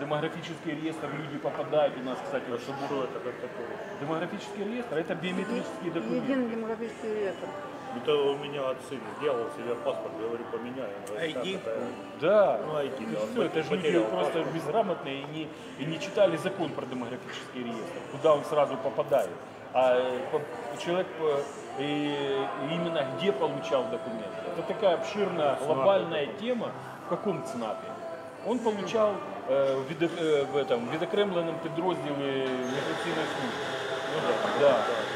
демографический реестр, люди попадают у нас, кстати, в Что субботу. это как такое? Демографический реестр – это биометрические документы. Единый демографический реестр. Это у меня от сына сделал себе паспорт, говорю, говорит, ID? «Как это?» Да, Ну, ID, да, он все, это же люди просто паспорт. безграмотные и не, и не читали закон про демографический реестр, куда он сразу попадает. А э, человек э, и именно где получал документы. Это такая обширная глобальная тема. В каком ЦНАПе? Он получал э, в, відо- е, в этом відокремленому підрозділі міграційної служби. Ну да. Да.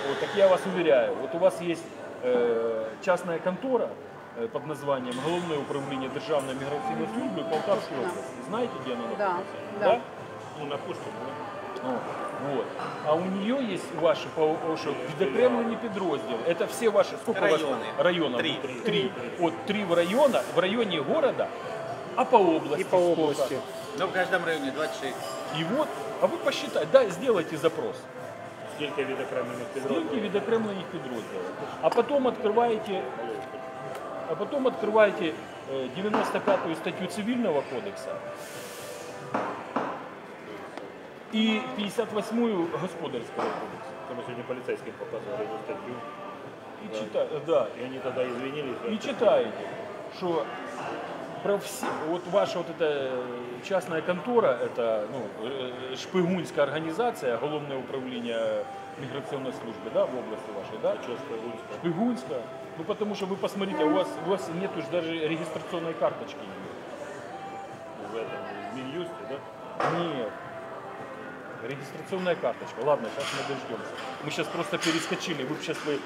Вот, так я вас уверяю, вот у вас есть э, частная контора э, под названием Головное управление Державной миграционной службы Полтавской Да. области. Знаете, где она Да, находится? да. Ну, на Пушкина, да? О, Вот. А у нее есть ваши по- що відокремлені підрозділи. Это все ваши, сколько Районы. у вас районов? Три. Три. Вот три в района, в районе города, а по области И по сколько? области. Но в каждом районе 26. И вот, а вы посчитайте, да, сделайте запрос. Скільки відокремлених Скільки підрозділів? відокремлених підрозділів. А потім відкриваєте, а потім відкриваєте е, 95 статтю Цивільного кодексу і 58 Господарського кодексу. Це ми сьогодні поліцейським показували цю статтю. І, чита, да, І вони тоді извинились. и читаете, что про все, вот ваша вот эта частная контора, это ну, э, шпигунская организация, Головное управление миграционной службы, да, в области вашей, да? Чого Шпигунська? Шпигунская. Ну потому что вы посмотрите, у вас, у вас нет уж даже регистрационной карточки. В этом, в Мін'юсті, да? Нет. Регистрационная карточка. Ладно, сейчас мы дождемся. Мы сейчас просто перескочили. Вы сейчас вы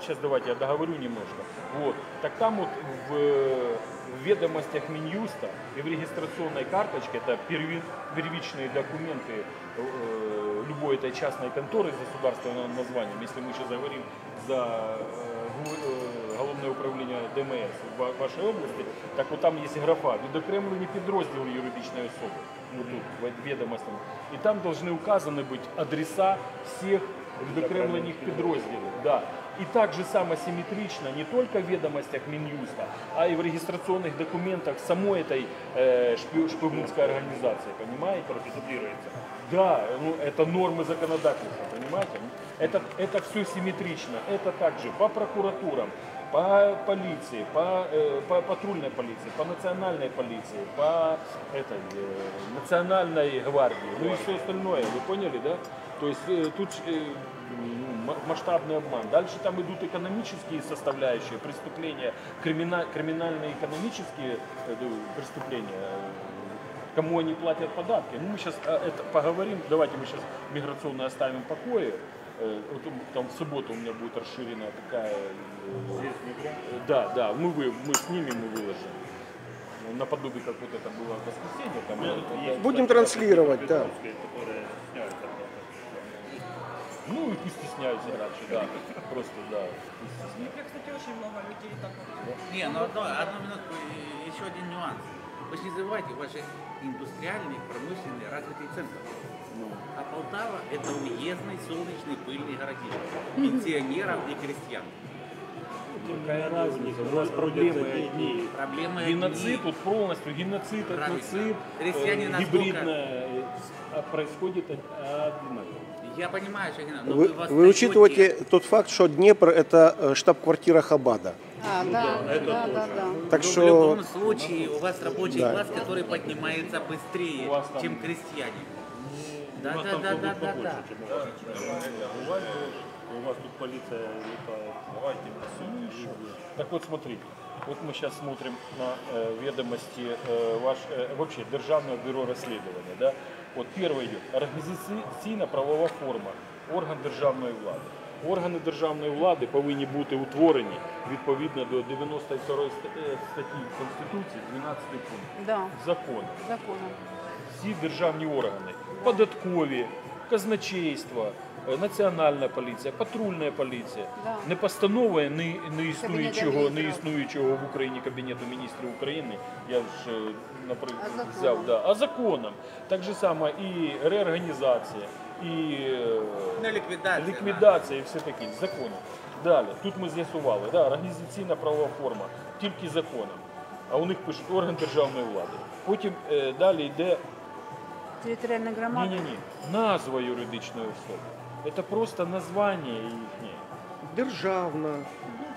сейчас давайте я договорю немножко. Вот. Так там вот в, в ведомостях Минюста и в регистрационной карточке это перви- первичные документы э, любой этой частной конторы с государственным названием. Если мы сейчас говорим за э, э, головне управління ДМС в ва- вашій області, так от там є графа відокремлені підрозділи юридичної особи. Ну тут в відомостях. І там повинні указані бути адреса всіх відокремлених підрозділів. Да. І так же само симметрично не только в ведомостях Минюста, а и в регистрационных документах самой этой э, шпи- шпигунской организации, понимаете? Короче, дублирується. Да, ну, это нормы законодательства, понимаете? Это, это все симметрично. Это также по прокуратурам, по полиции, по, э, по патрульной полиции, по национальной полиции, по этой, э, национальной гвардии, ну и все остальное, вы поняли, да? То есть э, тут э, масштабный обман. Дальше там идут экономические составляющие, преступления, кримина- криминально-экономические э, ну, преступления, э, кому они платят податки. Ну, мы сейчас это поговорим, давайте мы сейчас миграционно оставим в покое. Э, вот там в субботу у меня будет расширенная такая... э, Здесь внутрі. э, Да, да, мы, вы, мы снимем и выложим. Ну, Наподобие, как вот это было в воскресенье. Там, э, это- Будем транслировать, да. Підрозділи, які сняються. ну, и пусть стесняются раньше, да. Просто, да. пусть стесняются. Я, кстати, очень много людей так вот. Не, ну одно, одну минутку, и- еще один нюанс. Вы же не забывайте, у вас же индустриальный, промышленный, развитый центр. А Полтава – это уездный, солнечный, пыльный городишко. Пенсионеров и крестьян. Какая разница? У нас проблемы одни. Проблемы Геноцид, одни. вот полностью геноцид, этноцид, э, гибридное э, а происходит од- одинаково. Я понимаю, что но Вы, вы, вы учитываете тот факт, что Днепр – это э, штаб-квартира Хабада. А, да, да, да, да, да. Так Но в что любом случае у вас рабочий Да. класс, который поднимается быстрее, там- чем крестьяне. Да, У вас да, да, да, да, да. у вас. Тут полиция летает. Давайте Так вот смотрите, вот мы сейчас смотрим на э, ведомости э, ваш, э, вообще Державного бюро расследования. Да? Вот первое идет організаційно-правова форма, орган державної влади. Органи державної влади повинні бути утворені відповідно до 92 ст- е, статті Конституції, 12 пункт. Да, Закон. законом. всі державні органи, податкові, казначейство, е, національна поліція, патрульна поліція, Да. не постанови не, не існуючого, не міністрів. існуючого в Україні Кабінету міністрів України, я ж е, наприклад А законом. взяв, да, а законом. Так же само і реорганізація, і е, Ну, ликвидация. ліквідація і все таке, законом. Далі, тут ми з'ясували, да, організаційна правова форма, тільки законом. а у них пишуть орган державної влади. Потім е, далі йде Территориальная громада. ні, ні, ні, назва юридичної особи. Це просто названня їхнє. Державна.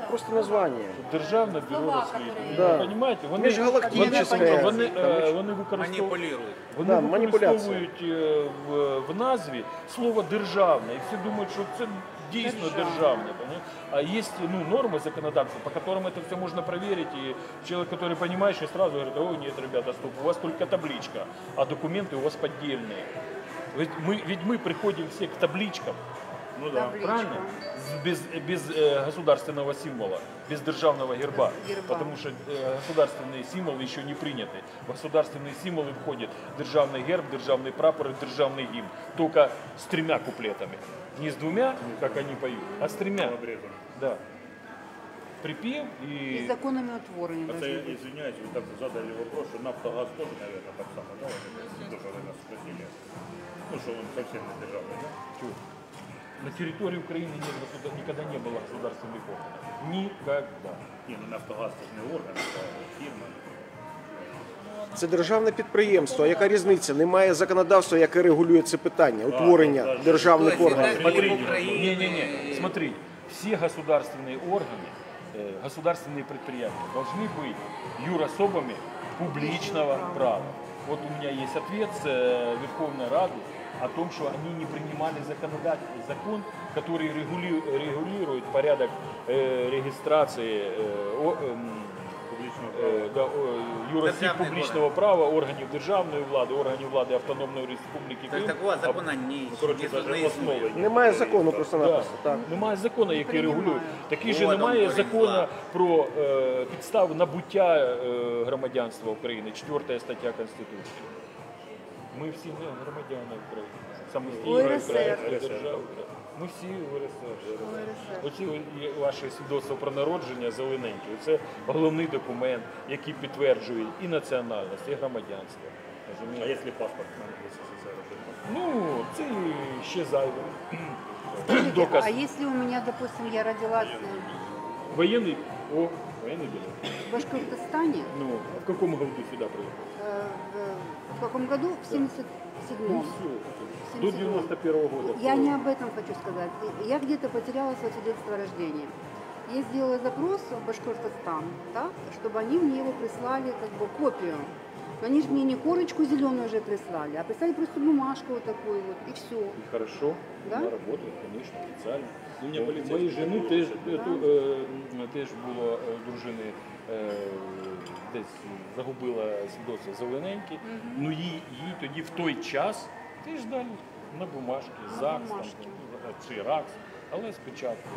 Просто название. Державне бюро розслідування. Да. Ви розумієте? Вони, Міжгалактичне. вони, вони, Там е, очень- вони використовують. Манипулируют. Вони Да, маніпуляція. використовують е, в, в назві слово державне, і всі думають, що це дійсно Державне. державне. понимаете? А есть ну, нормы законодательства, по которым это все можно проверить, и человек, который понимающий, сразу говорит, ой, нет, ребята, стоп, у вас только табличка, а документы у вас поддельные. Ведь мы, ведь мы приходим все к табличкам, Ну да. Табличка. правильно? Без, без э, государственного символа, без державного герба. Герба. Потому что э, государственные символы еще не приняты. В государственные символы входит державный герб, державный прапор и державный гимн. Только с тремя куплетами. Не с двумя, как они поют, а с тремя. Да. Припев И и... законами утворены Это извиняюсь, вы так задали вопрос, что Нафтогаз тоже, наверное, так само, да, вот это, то, что вы нас спросили. Ну, что он совсем не державный, да? Чё? На территории Украины нет государ- никогда не было государственных органов. Никогда. Не, ну Нафтогаз это же не орган, это фирма. Це державне підприємство. А яка різниця? Немає законодавства, яке регулює це питання, утворення так, так. державних То есть органів. это Смотрите, в Украине- не-не-не, смотри, все государственные органы, э, государственные предприятия должны быть юрособами публичного права. Вот у меня есть ответ с э, Верховной Рады о том, что они не принимали законодательный закон, который регули- регулирует порядок э, регистрации э, о- эм, Публичного Е, да, о, юросіб Державний публічного права, органів державної влади, органів влади Автономної Республіки То есть Крим. такого закона не, Короче, не, даже не основы існує. Немає закону просто-напросто. Да. Так. Немає закону, який Приймають. регулює. Такий же От он немає корінь закону зла. про е, підстави набуття е, громадянства України, 4 стаття Конституції. Ми всі не громадяни України. Самостійної УРСР. української держави. Ми всі УРСР. УРСР. Оці ваші свідоцтва про народження зелененькі. Це головний документ, який підтверджує і національність, і громадянство. А если паспорт нам в СССР? Ну, це ще зайве. Доказ. а если у меня, допустим, я родилась э, Воєнний. О, воєнний білет. в Башкортостане, Ну, а в каком году сюда приехал? э, в, в каком году? В 77-м. Ну, все. До 91 года. Я не об этом хочу сказать. Я где-то потеряла свое свидетельство о рождении. Я сделала запрос в Башкортостан, да, чтобы они мне его прислали как бы копию. Но они же мне не корочку зеленую уже прислали, а прислали просто бумажку вот такую вот, и все. И хорошо, Да? вона работает, конечно, официально. У мене Мо- поліцейські Моїй жени були, теж, що- е, ту, е, теж було е, дружини е, десь загубила свідоцтво зелененьке. Ну їй, їй тоді в той час теж дали на бумажки, ЗАГС там, чи РАКС, але спочатку.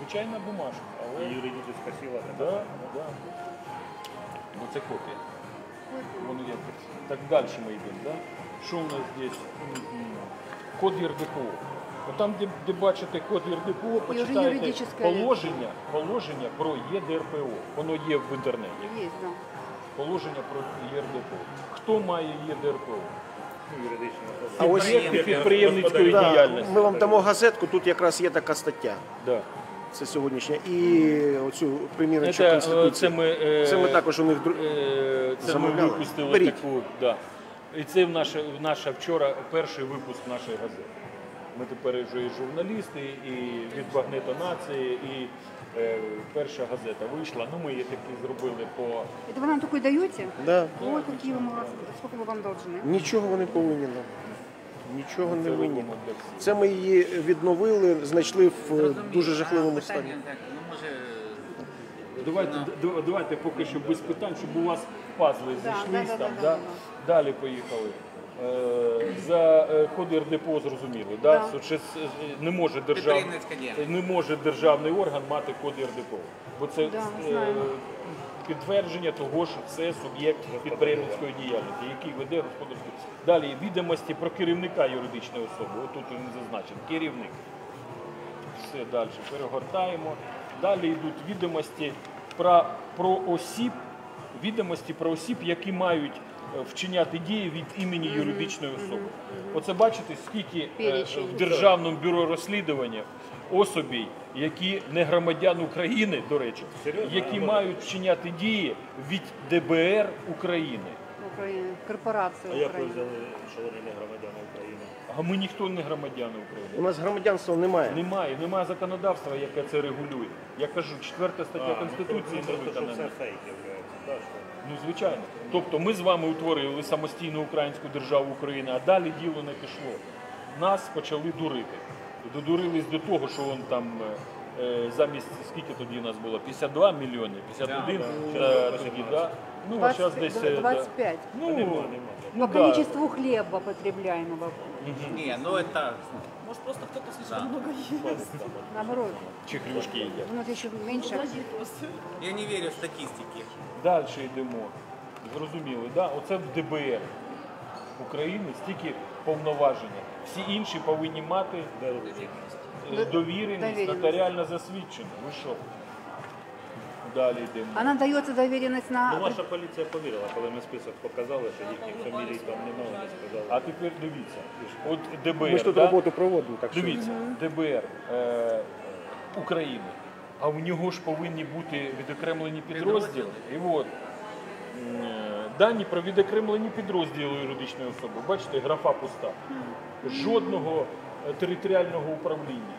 Звичайна бумажка, але И юридическая сила. да, да. Ну це копія. Воно є. Так далі ми йдемо. Да? Що у нас здесь? Код ЄРДПО. Там, де, де бачите код ЄРДПО, почитайте положення, положення про ЄДРПО. Воно є в інтернеті. Есть, да. Положення про ЄРДПО. Хто має ЄДРПО? Ну. А ось Суб'єкти підприємницької Да, діяльності. ми вам дамо газетку, тут якраз є така стаття. Да. Це сьогоднішня. І оцю примірничу Це, е, конституції. це, ми, е, Це ми також у них дру- Е, Це ми Замовляли? випустили Беріть. таку. Да. І це в наша, в наша вчора перший випуск нашої газети. Ми тепер вже і журналісти, і від Багнета нації, і е, перша газета вийшла. Ну ми її таки зробили по Это вы нам такой даете? Да. Вот какие мы вас, сколько мы вам должны. Нічого вони повинні нам. Нічого не це винні. робимо для всіх. Це ми її відновили, знайшли в е, дуже жахливому а стані. питання так, ну може Давайте, д- д- давайте поки що без питань, щоб у вас пазли Да, зійшлись да, да, там. да, Да, да, Далі поїхали. Е, За е, код РДПО зрозуміло, да? Да. що е, не може держав... Не може державний орган мати код РДПО. Бо це Да, е, підтвердження того, що це суб'єкт підприємницької діяльності, який веде господарську. Далі відомості про керівника юридичної особи. Отут він зазначений. Керівник. Все далі перегортаємо. Далі йдуть відомості про, про осіб, відомості про осіб, які мають е, вчиняти дії від імені юридичної особи. Оце бачите, скільки е, в Державному бюро розслідування особей, які не громадян України, до речі, які мають вчиняти дії від ДБР України. Украины, корпорации А як ви взяли, що вони не громадяни України? А ми ніхто не громадяни України. У нас громадянства немає. Немає, немає законодавства, яке це регулює. Я кажу, четверта стаття Конституції не ну, просто, що виконана. все фейк являється, Ну, звичайно. Тобто ми з вами утворили самостійну українську державу України, а далі діло не пішло. Нас почали дурити. Додурились до того, що он там е, е, замість скільки тоді нас було? 52 мільйони, 51 Да, е, да. тоді, да? Ну, а 20 зараз десь. е, да. Ну, нема, нема. ну, По да. количеству хлеба потребляемого. Не, ну это... Может, просто кто-то слишком Да. много ест. Наоборот. Чи хрюшки їдять. У нас еще меньше. Я не верю в статистике. Далі йдемо. Зрозуміли, да? Оце в ДБР України стільки повноваження. Всі інші повинні мати е, довіреність, Довіреність. нотаріально засвідчено. Ви що? Далі йдемо. Она дается доверенность Ну, на... ваша поліція повірила, коли ми список показали, що їхніх фамілій там немає, вони сказали. А тепер дивіться. От ДБР, Ми ж тут да? роботу проводимо, так що дивіться, ДБР е, України. А в нього ж повинні бути відокремлені підрозділи. І от е, дані про відокремлені підрозділи юридичної особи. Бачите, графа пуста. Жодного е, територіального управління.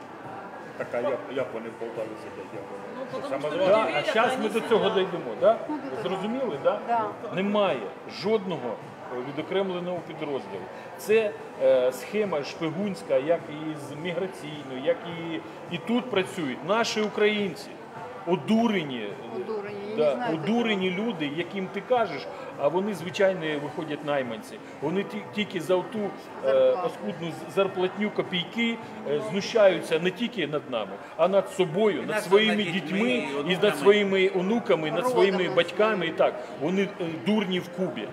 Так, а як, як вони в Полтаві сидять? Як вони? Ну, что? Да, а зараз ми до цього дійдемо. Да? Ну. Зрозуміли, да? Да. Немає жодного відокремленого підрозділу. Це е, схема шпигунська, як і з міграційною, як і, і тут працюють наші українці, одурені. Не Да, знаю одурені люди, яким ти кажеш, а вони звичайно виходять найманці. Вони тільки за ту е, оскудну зарплатню копійки е, знущаються не тільки над нами, а над собою, над над- своїми над дітьми, дітьми і над своїми онуками, над своїми батьками. І так вони е, дурні в Кубі.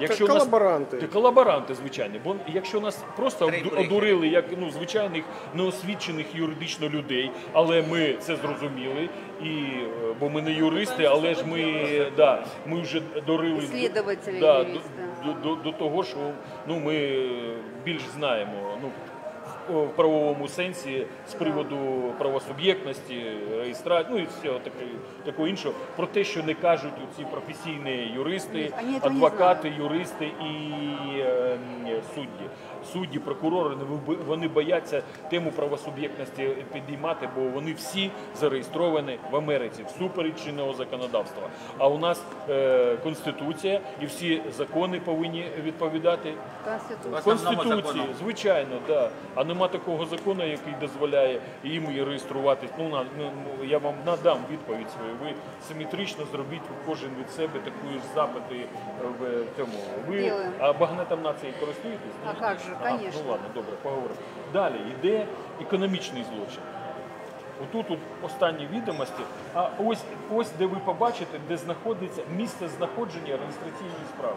Це колаборанти. нас- колаборанти. Це колаборанти, звичайно. Бо якщо нас просто одурили як ну звичайних неосвічених юридично людей, але ми це зрозуміли, і е, бо ми не юристи, але ж ми да, ми вже дорили до- да, юристи. до, до, до того, що ну ми більш знаємо. Ну в правовому сенсі з приводу правосуб'єктності, реєстрації, ну і всього таке, такого іншого, про те, що не кажуть ці професійні юристи, адвокати, юристи і е, судді. Судді, прокурори вони бояться тему правосуб'єктності підіймати, бо вони всі зареєстровані в Америці всупереч чинного законодавства. А у нас е, конституція і всі закони повинні відповідати основному Конституції, звичайно, да. А нема такого закону, який дозволяє їм і реєструватись. Ну, на, ну, ну, я вам надам відповідь свою. Ви симетрично зробіть кожен від себе таку ж запити в цьому. Ви а багнетом нації користуєтесь? А як же, конечно. Ну ладно, добре, поговоримо. Далі йде економічний злочин. Отут от останні відомості. А ось ось де ви побачите, де знаходиться місце знаходження реєстраційної справи.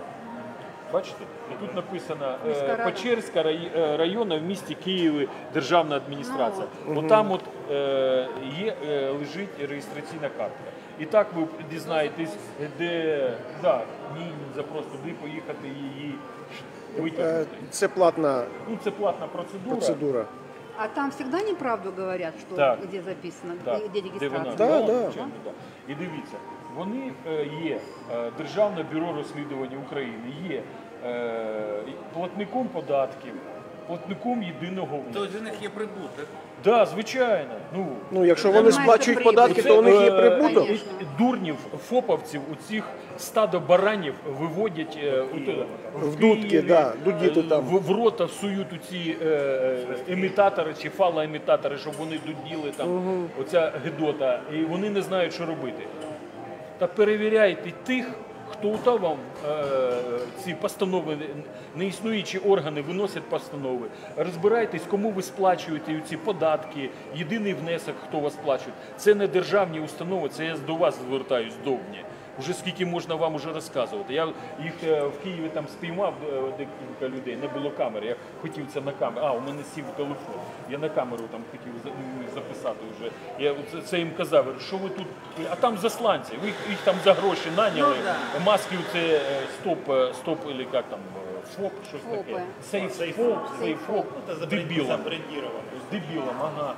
Бачите? І тут написано Міська е, рада. Печерська рай- е, районна в місті Києві державна адміністрація. Ну, От там от е, є е, лежить реєстраційна картка. І так ви дізнаєтесь, де да, ні, запрос туди поїхати її Е, це платна Ну це платна процедура. процедура. А там всегда неправду говорят, что Так. где записано, Так, где, где де вона? регистрация. Да, да. звичайно, да. І дивіться, вони е, є е, Державне бюро розслідування України, є е, платником податків, платником єдиного внеску. Тобто в них є прибуток. Да, звичайно. Ну, Ну, якщо вони сплачують податки, то у них є е, прибуток. Дурнів, фоповців, у цих стадо баранів виводять е, В дудки, Києві, да, дудіти е, там. В, в рота всують у ці е, е, імітатори чи фалоімітатори, щоб вони дуділи там, оця гидота, і вони не знають, що робити. Та перевіряйте тих, хто вам е, ці постанови, неіснуючі органи виносять постанови. Розбирайтесь, кому ви сплачуєте ці податки, єдиний внесок, хто вас сплачує. Це не державні установи, це я до вас звертаюсь довні. Уже скільки можна вам уже розказувати. Я їх е, в Києві там спіймав е, декілька людей, не було камери. Я хотів це на камеру. А, у мене сів телефон. Я на камеру там хотів записати вже. Я це, їм казав, що ви тут. А там засланці, ви їх, їх там за гроші наняли. Ну, да. Маски це е, стоп, е, стоп, или як там, е, ФОП, щось таке. Сейф ФОП, сейф ФОП, з дебілом. Забрендировано. З дебілом, ага.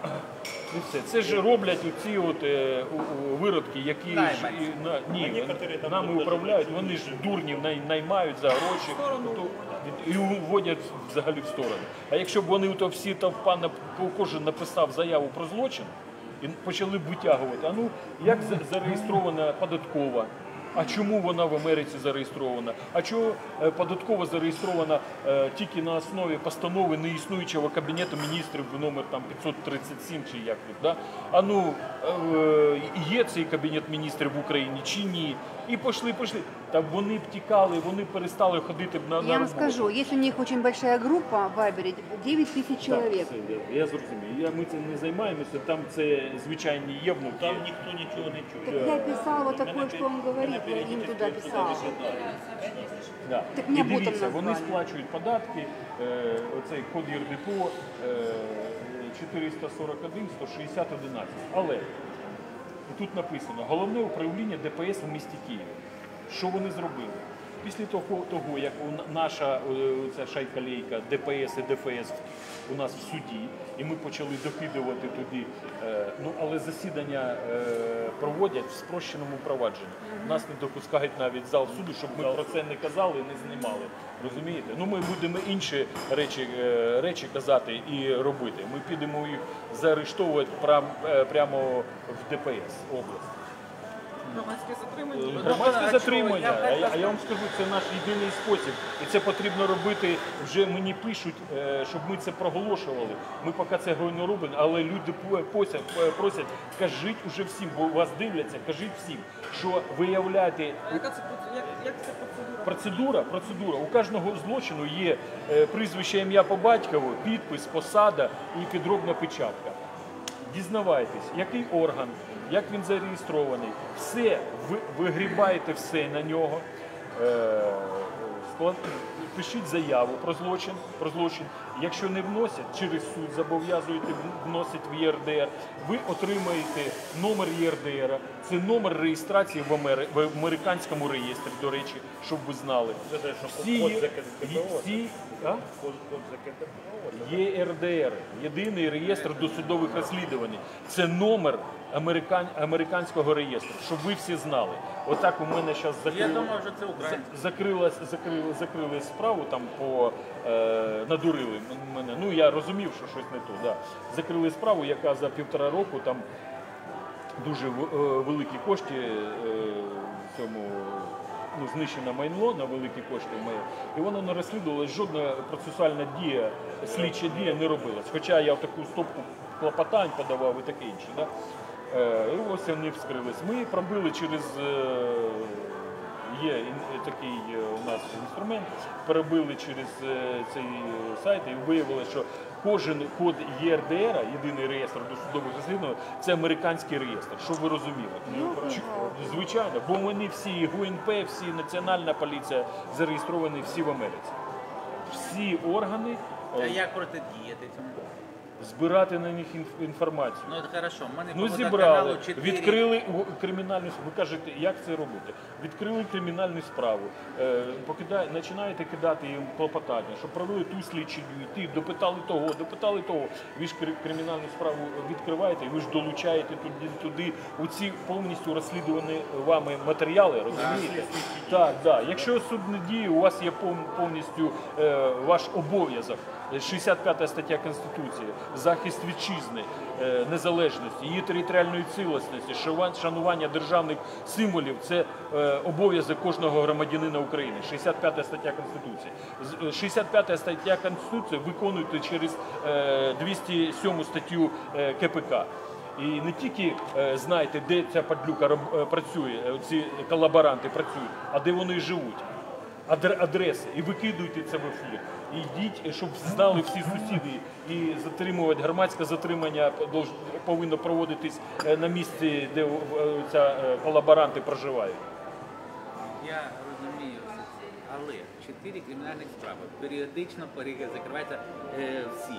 І все. Це ж роблять оці от, е, у- у виродки, які ж, Найманці. і, на, ні, некоторі там нами управляють, вони ж дурнів най, наймають за гроші то- і уводять взагалі в сторону. А якщо б вони то всі товпа на кожен написав заяву про злочин і почали б витягувати, а ну як за- зареєстрована податкова? А чому вона в Америці зареєстрована? А чого податково податкова зареєстрована е, тільки на основі постанови неіснуючого кабінету міністрів номер там 537 чи як тут? Да? А ну е, є цей кабінет міністрів в Україні чи ні? І пішли, пішли. Та вони б тікали, вони перестали ходити б на, на Я вам роботу. скажу, есть у них очень большая группа в Вайбере, 9 тысяч Так, все, я, я зрозумів. Я, ми цим не займаємося, там це звичайні євнуки. Там ніхто нічого не Так чує. я писала вот такое, что он говорит, я им туда писала. Да. Так І меня ботом дивіться, вони сплачують податки, е, оцей код ЄРДПО е, 441 160 11. Але тут написано головне управління ДПС в місті Києві. Що вони зробили? Після того, того як у- наша е, ця шайка-лейка ДПС і ДФС у нас в суді, і ми почали докидувати туди, е, ну але засідання е, проводять в спрощеному провадженні. Нас не допускають навіть зал суду, щоб ми про це не казали, не знімали. Розумієте? Ну ми будемо інші речі, е, речі казати і робити. Ми підемо їх заарештовувати прям, прямо в ДПС область. Громадське затримання. Громадське затримання, а я, а я вам скажу, це наш єдиний спосіб. І це потрібно робити. Вже мені пишуть, е, щоб ми це проголошували. Ми поки це не робимо, але люди просять, просять, кажіть уже всім, бо вас дивляться, кажіть всім, що виявляти А яка це як, як це процедура? Процедура, процедура. У кожного злочину є е, прізвище, ім'я по батькову, підпис, посада і підробна печатка. Дізнавайтесь, який орган, як він зареєстрований, все, ви вигрібаєте все на нього. Е, Пишіть заяву про злочин, про злочин. Якщо не вносять, через суд зобов'язуєте в- вносить в ЄРДР. Ви отримаєте номер ЄРДР. Це номер реєстрації в, Амери... в американському реєстрі, до речі, щоб ви знали. Це що Всі, код за КТПО. всі, а? За КТПО. ЄРДР, єдиний реєстр досудових розслідувань. Це номер американ... американського реєстру, щоб ви всі знали. Отак у мене зараз Я закрили... думаю, що це українське. закрилась, закрили, закрили справу там по е, надурили мене. Ну я розумів, що щось не то. Да. Закрили справу, яка за півтора року там дуже в- е, великі кошти е, цьому. Ну, знищено майно на великі кошти моє, і воно не розслідувалось, жодна процесуальна дія, слідча дія не робилась. Хоча я в таку стопку клопотань подавав і таке інше. Да? Е, і ось вони вскрились. Ми пробили через е, є такий е, у нас інструмент, перебили через е, цей сайт і виявилося, що кожен код ЄРДР, єдиний реєстр досудових розслідувань, це американський реєстр, щоб ви розуміли. Чи- Звичайно, бо вони всі і ГУНП, всі Національна поліція зареєстровані всі в Америці. Всі органи А е, як протидіяти цьому? Збирати на них інф- інформацію. Ну, це хорошо. Мене Ну зібрали, відкрили кримінальну с- Ви кажете, як це робити? Відкрили кримінальну справу, е, покида- починаєте кидати їм клопотання, щоб провели ту слідчу дію, ті допитали того, допитали того. Ви ж кримінальну справу відкриваєте, і ви ж долучаєте туди, туди у ці повністю розслідувані вами матеріали, розумієте? Так, так. Якщо суд не діє, у вас є пов- повністю е, ваш обов'язок. 65 стаття Конституції, захист вітчизни, е, незалежності, її територіальної цілісності, шанування державних символів це е, обов'язок кожного громадянина України. 65 стаття Конституції. З- е, 65 стаття Конституції виконуєте через е, 207 статтю КПК. І не тільки знаєте, де ця падлюка працює, ці колаборанти працюють, а де вони живуть адр- адреси і викидуйте це в ефір. Йдіть, щоб знали всі сусіди. І затримувати громадське затримання повинно проводитись е, на місці, де ця е, колаборанти проживають. Я розумію, але чотири кримінальних справи періодично закриваються е, всі.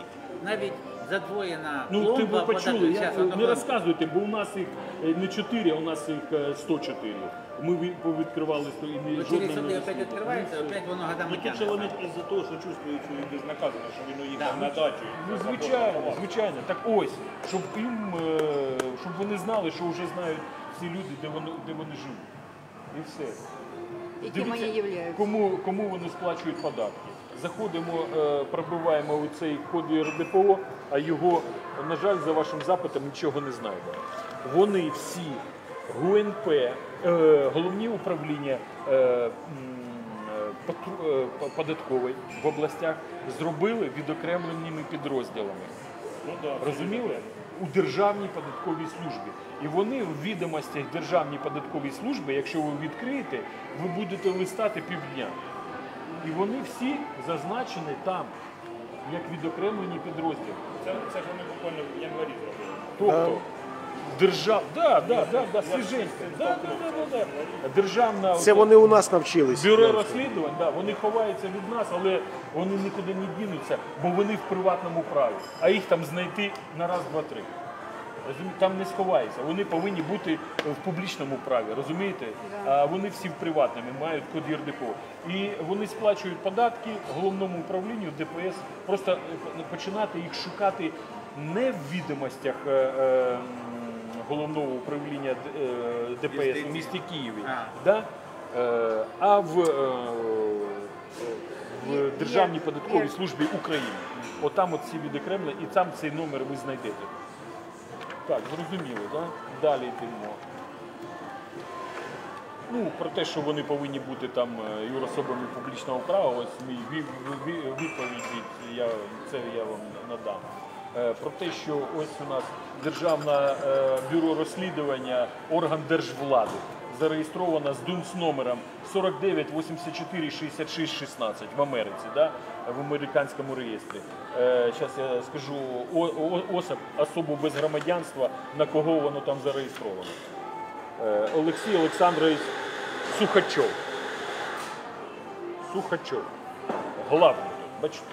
Навіть задвоєна Ну, ти пломба ви почули, я, не розказуйте, бо у нас їх е, не 4, а у нас їх е, 104. Ми повідкривали сто- і ні- Ну, жодна не опять відкривається, опять воно годами Ну, тут же тягне. вони із-за того, що чувствують, що він безнаказано, що він уїхав на дачу. Ну, звичайно, звичайно. Так ось, щоб їм, е, щоб вони знали, що вже знають всі люди, де вони, де вони живуть. І все. Дивіться. Кому, кому вони сплачують податки. Заходимо, е, пробиваємо у цей код РДПО, а його, на жаль, за вашим запитом нічого не знайдемо. Вони всі ГУНП, е, головні управління е, е, податкової в областях зробили відокремленими підрозділами. Ну, да, Розуміли? У Державній податковій службі. І вони в відомостях Державній податковій служби, якщо ви відкриєте, ви будете листати півдня. І вони всі зазначені там, як відокремлені підрозділи. Це, це ж вони буквально в январі зробили. Тобто держав, да, да, да, да, свіженько. Да, да, да, да, да. Державна Це вони у нас навчились. Бюро розслідувань, да, вони ховаються від нас, але вони нікуди не дінуться, бо вони в приватному праві. А їх там знайти на раз, два, три. Розумієте? Там не сховаються. Вони повинні бути в публічному праві, розумієте? А вони всі в приватному мають код ЄРДПО. І вони сплачують податки головному управлінню ДПС. Просто е, починати їх шукати не в відомостях е, е, головного управління е, ДПС у місті Києві, А. да? е, а в, е, в Державній податковій службі України. Отам от всі відокремлені, і там цей номер ви знайдете. Так, зрозуміло, да? Далі йдемо. Ну, про те, що вони повинні бути там юрособами публічного права, ось мій ві- ві- відповідь, я, це я вам надам. Е, Про те, що ось у нас Державне е, бюро розслідування, орган держвлади, зареєстрована з ДУНС номером 49 84 66 16 в Америці, да? в американському реєстрі. Зараз я скажу о- о- особ, особу без громадянства, на кого воно там зареєстровано. Е, Олексій Олександрович Сухачов. Сухачов. Главний бачите?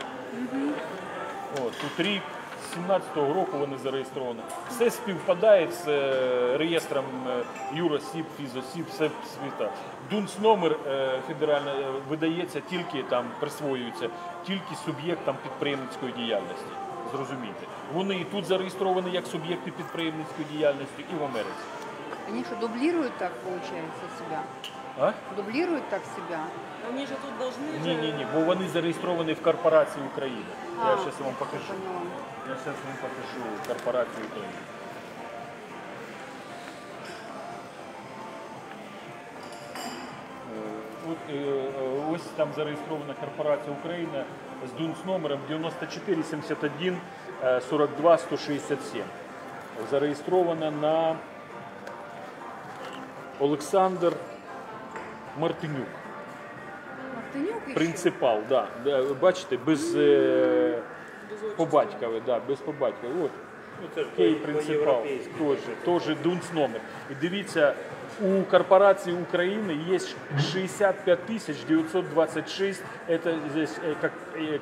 От, тут рік, 17-го року вони зареєстровані. Все співпадає з е, реєстром е, юросіб, фізосіб, все світа. Дунс номер е, федеральний е, видається тільки там, присвоюється тільки суб'єктам підприємницької діяльності. Зрозумійте. Вони і тут зареєстровані як суб'єкти підприємницької діяльності, і в Америці. Они что, дублируют так, получается, себя? А? Дублируют так себя? Они же тут должны Ні, ні, ні, бо вони зареєстровані в корпорації України. Я А, зараз вам покажу. Я зараз вам покажу корпорацію України. Е, е, е, ось там зареєстрована корпорація Україна з ДУНС номером 94 71 е, 42 167. Зареєстрована на Олександр Мартинюк. Мартынюк еще? Принципал, да. да. Бачите, без по батькові, да, без по батькові. От Ну, це ж Кей по- принципал, по-європейськи. дунц номер. І дивіться, у корпорації України є 65 тисяч 926, це здесь е, как е,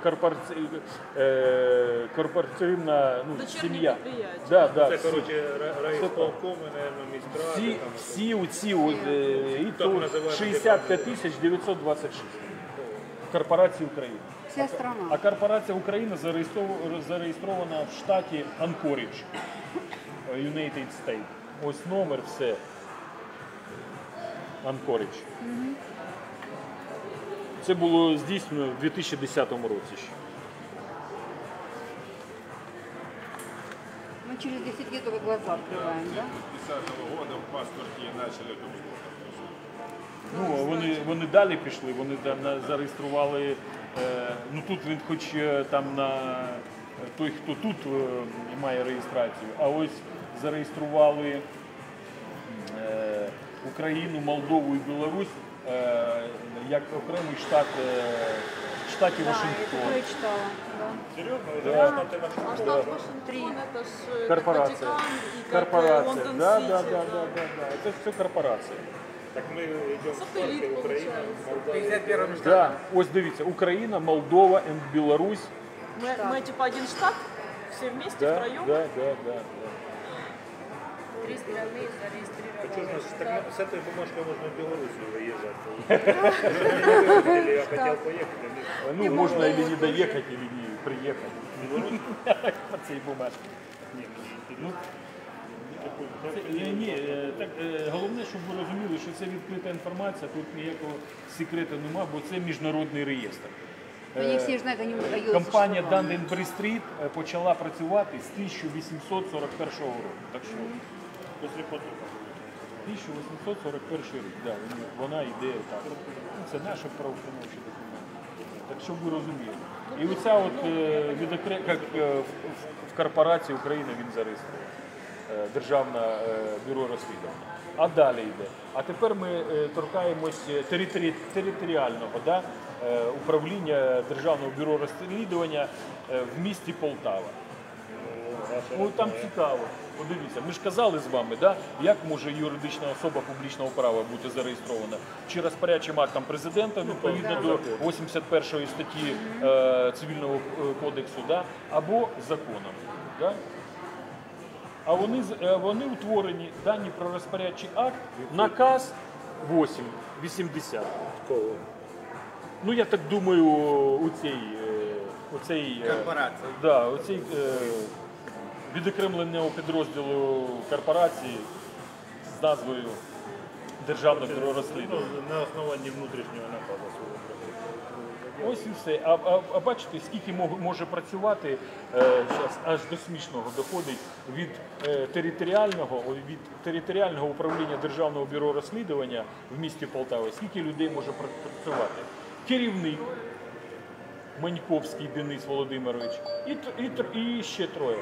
е, корпоративна ну, Дочірні сім'я. підприємства. Да, да, Це, коротше, ра- райисполкоми, мабуть, міськради. всі, там. всі оці от, е, і Так то називаємо 65 тисяч 926 корпорації України. Вся А страна. корпорація Україна зареєстрована, зареєстрована в штаті Анкорідж, United States. Ось номер, все. Анкорідж. Це було здійснено в 2010 році. ще. Мы через 10 лет только глаза открываем, да? 50 года в паспорте начали дублировать. Ну, вони, вони далі пішли, вони там на- зареєстрували. Е, ну тут він хоч е, там на той, хто тут е, має реєстрацію, а ось зареєстрували е, Україну, Молдову і Білорусь е, як окремий штат е, в штаті Да, я Вашингтон. такое читала. Да. Серйозно? Да. Да. Ти на А штат Вашингтон, это ж э, как Корпорація. Ватикан и как э, Корпорація. Лондон Да, Сити, да, да, да, да, да. Це все корпорація. Так мы идем в Сателлит Харьков, Украина, получается. Молдавия. 51 штатом. Да, ось дивіться, Україна, Молдова і Білорусь. Мы, мы типа один штат, все вместе, Да, втроем. да, да, да, да. Три страны зарегистрированы. Почему же у нас так, с этой бумажкой можно в Белоруссию выезжать? Я хотел поехать, а Ну, можна или не доїхати, или не приїхати. По цій бумажці. Ну, це- Е, ні, е, так, е, головне, щоб ви розуміли, що це відкрита інформація, тут ніякого секрету нема, бо це міжнародний реєстр. Они удаются. Компанія что- Dun е, почала працювати з 1841 року. Так що после потока. 1841 рік, да, вона йде так. Ну, Це наші правоустановчі документи. Так щоб ви розуміли. І оця от е, відокре... як е, в корпорації України він зареєстрований. Е, Державне е, бюро розслідування. А далі йде. А тепер ми е, торкаємось територи... територіального да, управління Державного бюро розслідування в місті Полтава. Ну там цікаво. Подивіться, ми ж казали з вами, да, як може юридична особа публічного права бути зареєстрована чи розпорядчим актом президента відповідно до 81 статті е, цивільного кодексу, да, або законом. Да? А вони, е, вони утворені дані про розпорядчий акт, наказ 8, 80. Ну я так думаю, у цій, е, у цій е, Корпорації. Да, оцей е, відокремленого підрозділу корпорації з назвою Державне бюро розслідувань. Ну, на наказа своего проходит. Ось і все. А, а, а бачите, скільки може працювати е, аж до смішного доходить від е, територіального від територіального управління Державного бюро розслідування в місті Полтава, скільки людей може працювати? Керівник Маньковський Денис Володимирович і, і, і ще троє.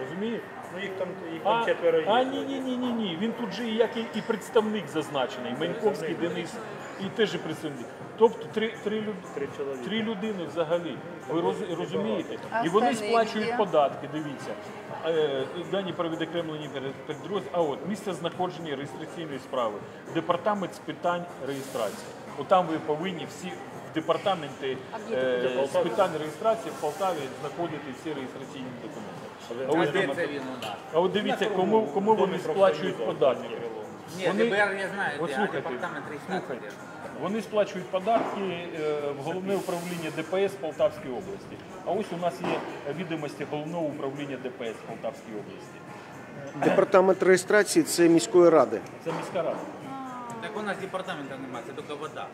Розумієте? Ну їх там, їх А, четверо є. а ні, ні, ні, ні, ні. Він тут же як і, і представник зазначений. Меньковський Денис і теж представник. Тобто три, три. Три три людини взагалі. Ви роз- розумієте? І вони сплачують податки. Дивіться. Е, Дані про відокремлені підрозділи. А от місце знаходження реєстраційної справи. Департамент з питань реєстрації. Отам ви повинні всі в департаменті е, з питань реєстрації в Полтаві знаходити всі реєстраційні документи. А А де це він у нас? а от дивіться, кому, кому вони сплачують податки. Ні, Вони- ДБР я знаю, де, а департамент реєстрації. Вони сплачують податки е, в головне управління ДПС Полтавської області. А ось у нас є відомості головного управління ДПС Полтавської області. Департамент реєстрації це міської ради. Це міська рада. Так у нас департамента немає, це тільки вода.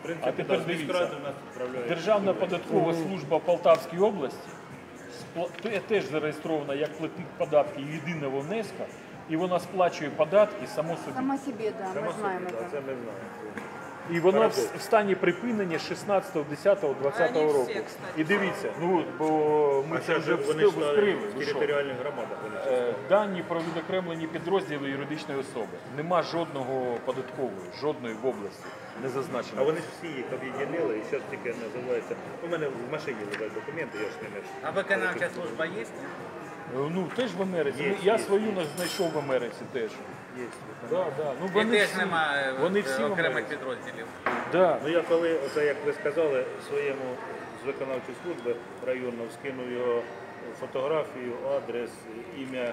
В принципі, А тепер так, дивіться. міськради нас відправляють. Державна податкова служба Полтавської області спла- те- теж зареєстрована як платник податків єдиного внеска, і вона сплачує податки само собі. Сама себе, да, знаем собі, да. Це ми знаємо. І воно в, в стані припинення 16, 10, 20 Вони всі, року. кстати. І дивіться, ну бо ми А це це вже вони вскрили. стали ви що? територіальних громадах. Вони Е, Дані про відокремлені підрозділи юридичної особи. Нема жодного податкової, жодної в області не зазначено. А вони ж всі їх об'єднали і зараз тільки називається. У мене в машині лежать документи, я ж ж. А виконавча служба є? Е, Ну теж в Америці. Є, Я є. свою на- знайшов в Америці теж. Є. Да, да. Ну, І вони теж всі, немає вони е, всі в окремих Америці. підрозділів. Да. Ну я коли, оце як ви сказали, своєму з виконавчої служби районного скинув його фотографію, адрес, ім'я е,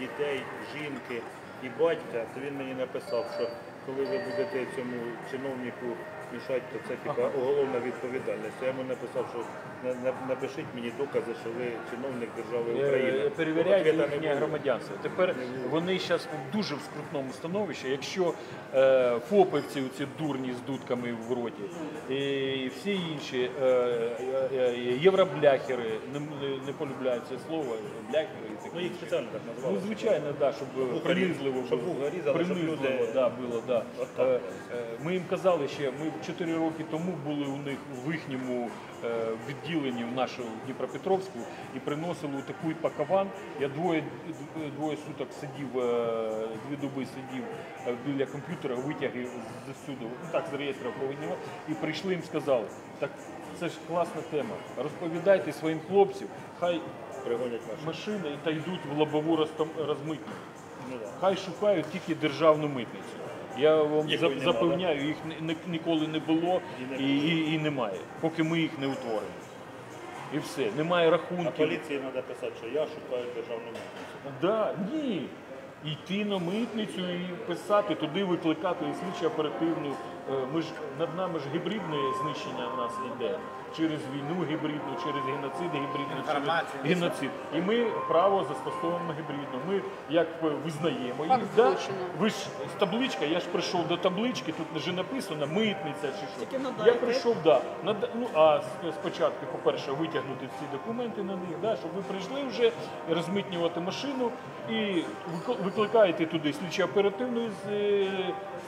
дітей, жінки і батька, то він мені написав, що коли ви будете цьому чиновнику мішати, то це типа уголовна відповідальність. Я йому написав, що на- на- напишіть мені докази, що ви чиновник держави Е, України. Перевіряйте Ответа не їхнє було. громадянство. Тепер вони зараз дуже в скрутному становищі. Якщо е, фоповці, ці дурні з дудками в роті, і всі інші е, е, е, євробляхери, не, не, полюбляють це слово, бляхери і таке. Ну їх спеціально так назвали. Ну, звичайно, да, щоб вуха принизливо різ- щоб було. вуха різали, щоб принизливо, люди- да, було, да. От так. Е, е, Ми їм казали ще, ми 4 роки тому були у них в їхньому е, відділенні в нашому Дніпропетровську і приносили такий пакаван. Я двоє, двоє суток сидів, е, дві доби сидів е, біля комп'ютера, витяг з всюди, ну так з реєстру повинні, і прийшли їм сказали, так це ж класна тема. Розповідайте своїм хлопцям, хай пригонять машини та йдуть в лобову розмитню. Ну. Хай шукають тільки державну митницю. Я вам Якої за- нема, запевняю, їх ні- ні- ніколи не було І не і, і, і немає, поки ми їх не утворимо. І все, немає А рахунків. поліції треба писати, що я шукаю державну митницю. Да, ні. Йти на митницю і писати, туди викликати слідчо оперативну. Е, Ми ж над нами ж гібридне знищення в нас йде. Через війну гібридну, через геноцид гібридний, через геноцид. І ми право застосовуємо гібридно. Ми як визнаємо їх. Да? Ви ж з табличка, я ж прийшов до таблички, тут вже написано митниця чи що. Я прийшов, да. нада- ну, а спочатку, по-перше, витягнути всі документи на них, да, щоб ви прийшли вже розмитнювати машину і викликаєте туди слідчо оперативну, е,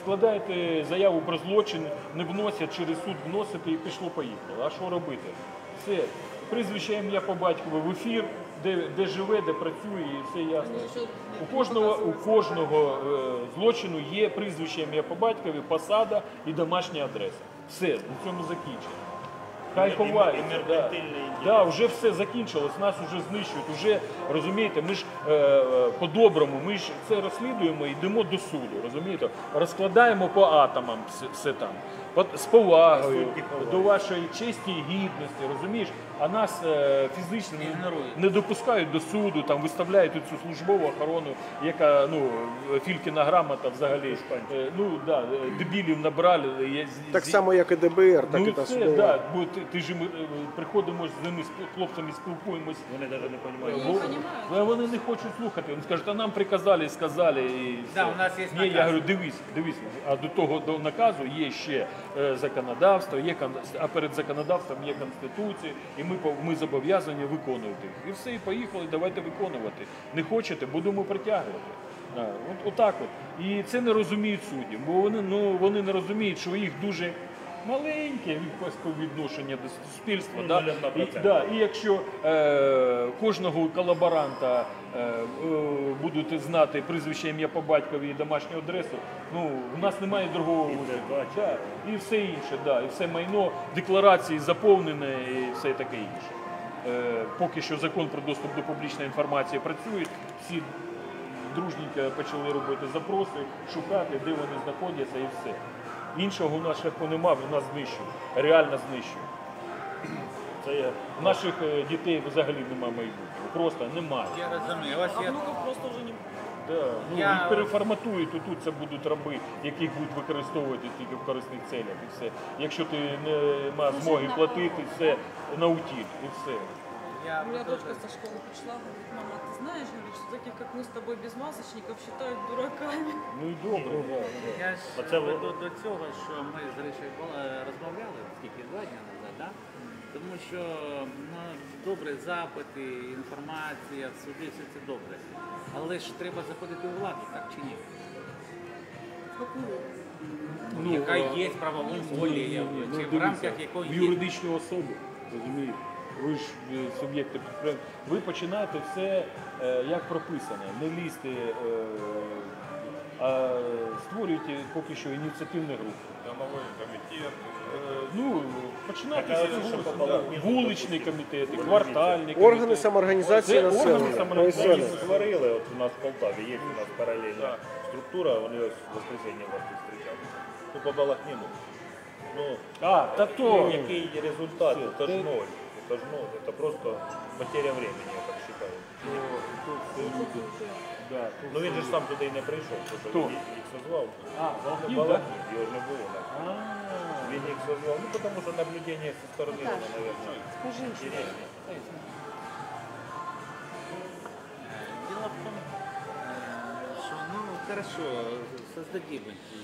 складаєте заяву про злочин, не вносять, через суд вносите і пішло поїхало. А що робити? Все. Прізвище ім'я по батькові в ефір, де, де живе, де працює, і все ясно. У кожного, у кожного е, злочину є прізвище ім'я по батькові, посада і домашня адреса. Все, на цьому закінчено. Хай ховаються. Да. Да, вже все закінчилось, нас вже знищують. Уже розумієте, ми ж е, е, по-доброму, ми ж це розслідуємо і йдемо до суду. Розумієте, розкладаємо по атомам все, все там. По- З повагою до вашої честі і гідності, розумієш? А нас е, фізично не- Ігнорують. не допускають до суду, там виставляють цю службову охорону, яка ну Фількіна грамота взагалі. Е, ну да, е, дебілів набрали. є з- Так з- само, як і ДБР, так ну, і та це, судова. да, бо ти, ти ж ми, е, приходимо з ними з хлопцями, спілкуємось. Вони навіть не розуміють. Бо- понимають. вони не хочуть слухати. Вони скажуть, а нам приказали, сказали. І Да, все. у нас є Ні, я наказ. говорю, дивись, дивись. А до того до наказу є ще е, законодавство, є кон- а перед законодавством є конституція, і ми пов- ми зобов'язані виконувати. їх. І все, і поїхали, давайте виконувати. Не хочете, будемо притягувати. От, отак от. І це не розуміють судді, бо вони, ну, вони не розуміють, що їх дуже маленьке відношення до суспільства. Ну, да? І, да, і якщо е, кожного колаборанта будуть знати прізвище ім'я по батькові і домашню адресу, ну у нас немає другого виходу. Да, і все інше, да, і все майно, декларації заповнене і все таке інше. Е, поки що закон про доступ до публічної інформації працює, всі дружненько почали робити запроси, шукати, де вони знаходяться і все. Іншого у нас шляху немає, нас знищують, реально знищують. Це я У наших е, дітей взагалі немає майбутнього. Просто немає. Я розумію. Ось А я внуков просто уже не Да. Ну, Я- Їх переформатують, і тут це будуть раби, яких будуть використовувати тільки в корисних целях. І все. Якщо ти не маєш змоги платити, все на утіль і все. я У меня дуже- дочка со школы пришла, говорит, мама, ты знаешь, говорит, что таких, как мы с тобой, безмасочников, считают дураками. Ну і добре. да. Я ж Оце ви- веду до цього, що ми з Гришею були- розмовляли скільки два дні назад, да? Тому що ну, добре запити, інформація, в суді все це добре. Але ж треба заходити у владу, так чи ні? Ну, Яка е, є волі, ні, ні, ну, чи в дивіться, рамках якої в є юридичну особу, розумієте? Ви ж е, суб'єкти підприємства. Ви починаєте все е, як прописано, не лізьте, е, а створюєте поки що ініціативну групу. Домовой комитет. Е, Ну, починайте Так, а з що цього, попало? да. вуличні комітети, квартальні Органи комітети. самоорганізації Це органи населення. самоорганізації. Ми ОСН. їх створили, от у нас в Полтаві є у нас паралельна структура, вони ось в воскресенье вас тут зустрічали. Ну, по Балахніну. Ну, А, та то. який результат? Все, Это ж ти- ноль. Это ж ноль. Это просто потеря времени, я так считаю. Да, то Ну він же ж сам туди і не прийшов, тому що Хто? він їх- їх созвав. А, Ну, Балахнін, да? Балахнін, його ж не було. да. А, Він їх созвав. Ну, тому що наблюдення зі сторони, Наташ, наверное, Скажи, что интереснее. Дело в том, э, что, ну, хорошо, создадим эти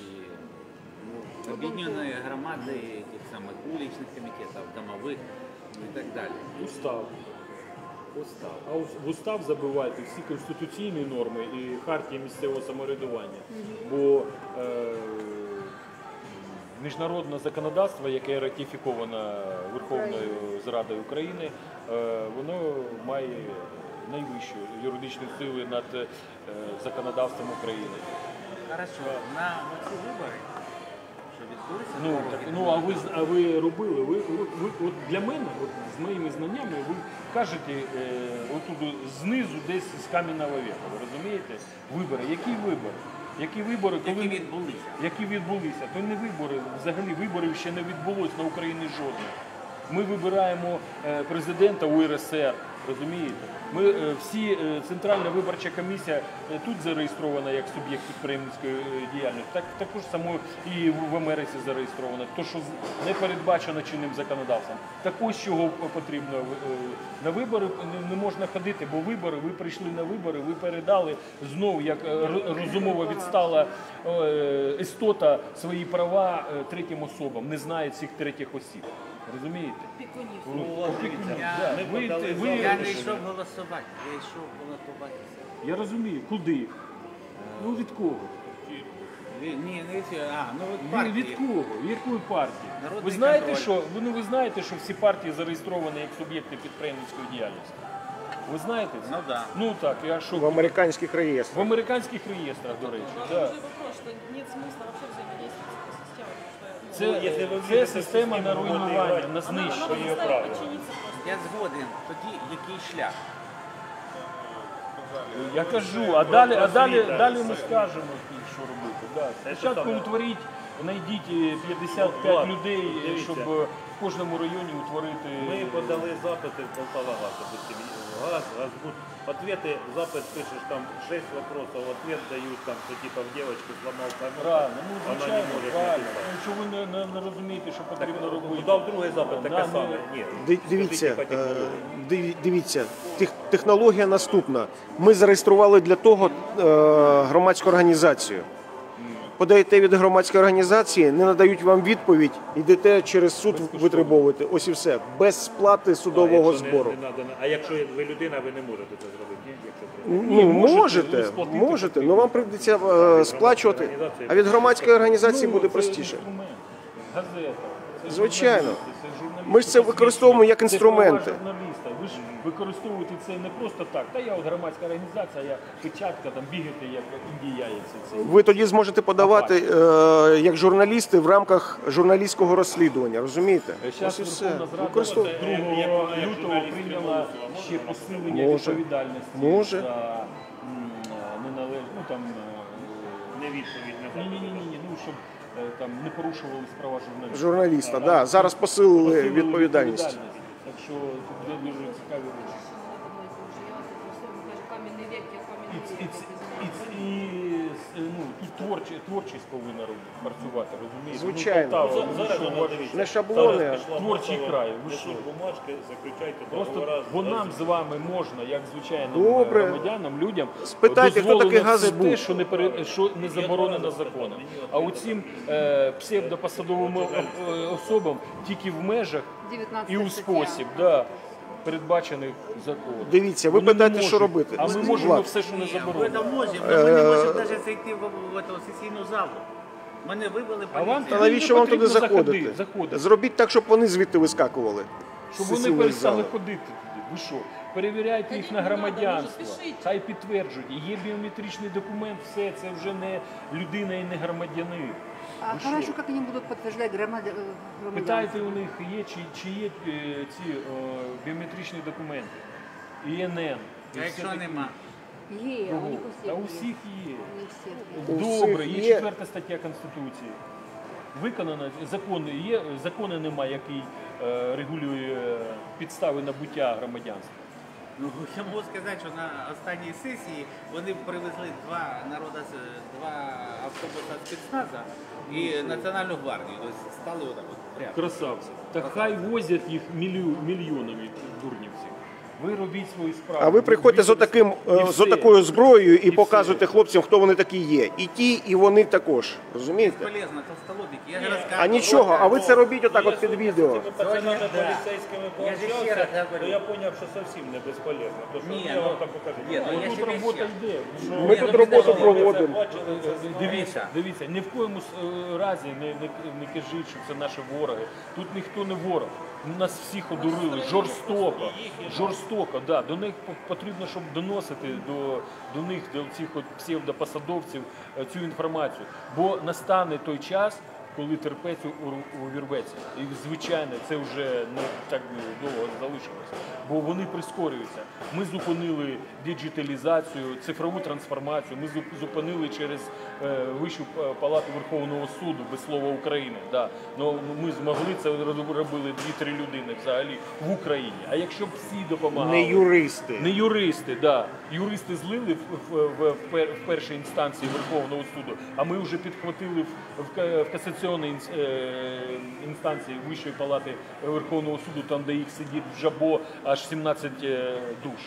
ну, объединенные громады этих самых уличных комитетов, домовых и так далее. устав. Устав. А в устав забивайте всі конституційні норми і хартії місцевого самоврядування. Бо е, міжнародне законодавство, яке ратифіковано Верховною Зрадою України, е, воно має найвищу юридичну силу над е, законодавством України. Хорошо, на ці вибори, Ну, так, ну а ви а ви робили? Ви, ви, ви от для мене, от з моїми знаннями, ви кажете е, отут знизу, десь з кам'яного віку. Ви розумієте? Вибори. Які вибори? Які вибори, коли Які відбулися. які відбулися? То не вибори. Взагалі виборів ще не відбулось на Україні жодних. Ми вибираємо е, президента УРСР, розумієте? Ми е, всі е, Центральна виборча комісія е, тут зареєстрована як суб'єкт підприємницької діяльності, так також само і в Америці зареєстрована. То, що не передбачено чинним законодавством. Так ось чого потрібно на вибори не- можна ходити, бо вибори, ви прийшли на вибори, ви передали знову, як розумово відстала істота свої права третім особам, не знає цих третіх осіб. Розумієте? Пекунів. Ну, дивіться, ви- ви- Я не йшов голосувати, я йшов балотуватися. Я розумію, куди? Ну від кого? Ви- Ні, не від. А, ну від Від, партії. від кого? Якої партії? Народний ви знаєте, контроль. що ви, ну, ви знаєте, що всі партії зареєстровані як суб'єкти підприємницької діяльності? Ви знаєте це? Ну да. Ну так, я що В американських реєстрах. в американських реєстрах, до речі. Даже Да. уже вопрос, что нет смысла вообще взаимодействовать Це, Ну, це система на руйнування, на знищення. Право. Я згоден. Тоді який шлях? Я кажу, а далі, а далі, далі ми скажемо, що робити. Да. Спочатку утворіть, знайдіть е, 55 людей, е, щоб е, в кожному районі утворити. Ми подали запити в Полтава газ, газбуд. Ответы, запит пишешь, там 6 вопросов, ответ дают, там, что типа в девочке сломал камеру. Правильно, ну Вона не звичайно, може правильно. написати. Ну, що ви не, не, не розумієте, що потрібно робити. Дав другий запит, таке Да, ну, саме. Ні. Ди- Дивіться, е, диві- дивіться, тех- технологія наступна. Ми зареєстрували для того е, громадську організацію. Подаєте від громадської організації, не надають вам відповідь, йдете через суд витребовуєте. Ось і все. Без сплати судового не- збору. не надо- а якщо ви людина, ви не можете це зробити, ні? Якщо треба. Ну, можете можете, можете, але вам прийдеться е, сплачувати. А від громадської організації Ну, буде простіше. Газета. Звичайно. Ми ж це використовуємо як інструменти. Права журналіста. Ви ж використовуєте це не просто так. Та я от громадська організація, я печатка, там бігати як індіяєць. Це. Ви тоді зможете подавати е, як журналісти в рамках журналістського розслідування, розумієте? Зараз все. Верховна Зрада Використовуй. 2 лютого прийняла ще посилення Може. відповідальності Може. за м, неналежну, ну там е, Не відповідь на ні, ні, ні, ні, ну щоб е, там не порушувались права журналістів. Журналіста, да. зараз посилили Посилили відповідальність. Так що тут буде дуже цікаві речі. І, і, і, с- ну, тут творчі, творчість повинна роб- працювати, розумієте? Звичайно. Ну, Полтава, ну, Зараз що, воно дивіться. Не шаблони, Зараз а пішла Творчий край, ви несуть що? бумажки, заключайте Просто договора. бо нам з вами можна, як звичайним Добре. громадянам, людям, Спитайте, хто дозволено такий все Газбук. те, що не пере, що не заборонено законом. А у цим е, псевдопосадовим е, особам тільки в межах 19 і у спосіб, да, передбачених законом. Дивіться, ви Вони питаєте, що робити. А ми можемо Влад, все, що не Ми заборонено. можемо, ми не можемо навіть зайти в, в, эту сесійну залу. Мене вивели А вам. Та Та навіщо вам туди потрібно заходити? заходити, заходити. Зробіть так, щоб вони звідти вискакували. Щоб з вони сесійної перестали зали. ходити туди. Ви що? Перевіряйте їх на ні, не надо, громадянство. Хай підтверджують. Є біометричний документ, все це вже не людина і не громадянин. А хорошо, що? как они будут подтверждать э, громадянство? Питайте у них, є чи, чи є е, ці е, біометричні документи. ІНН. А якщо нема? Е, у них у Та всех у всіх є. У них. У Добре, всіх є є. четверта стаття Конституції. Виконана закони є, закону немає, який е, регулює е, підстави набуття громадянства. Ну, я можу сказати, що на останній сесії вони привезли два народа, з- два автобуса спецназа і Національну гвардію. Тобто стали отак от рядом. Красавці. Так хай возять їх мілью- мільйонами дурнівців. Ви робіть свою справу. А ви приходьте з отаким, і е, з все. отакою зброєю і І показуєте все. хлопцям, хто вони такі є. І ті, і вони також. Розумієте? Полезно, толстолобики. Я ж розказую. А нічого, а ви це робіть отак от під відео. З цими пацанами поліцейськими Я же ще раз пообщався, то я зрозумів, що зовсім не безполезно. То, що я ну, вам там покажу. ні, ну, Тут робота йде. Ну, Ми тут ну, роботу проводимо. Дивіться, дивіться, ні в коєму е, разі не, не, не кажіть, що це наші вороги. Тут ніхто не ворог. Нас всіх одурили жорстоко. Жорстоко, да. До них по- потрібно, щоб доносити до, до них, до цих от псевдопосадовців е, цю інформацію. Бо настане той час, коли терпець увірветься. І звичайно, це вже не так довго залишилося, бо вони прискорюються. Ми зупинили діджиталізацію, цифрову трансформацію. Ми зупинили через Вищу е, палату Верховного суду без слова України. Да. Ну, ми змогли це робили дві-три людини взагалі в Україні. А якщо б всі допомагали, Не юристи. не юристи, да. Юристи злили в, в, в, в першій інстанції Верховного суду, а ми вже підхватили в, в, в касаційній е, інстанції Вищої палати Верховного суду, там де їх сидить в жабо аж 17 е, душ.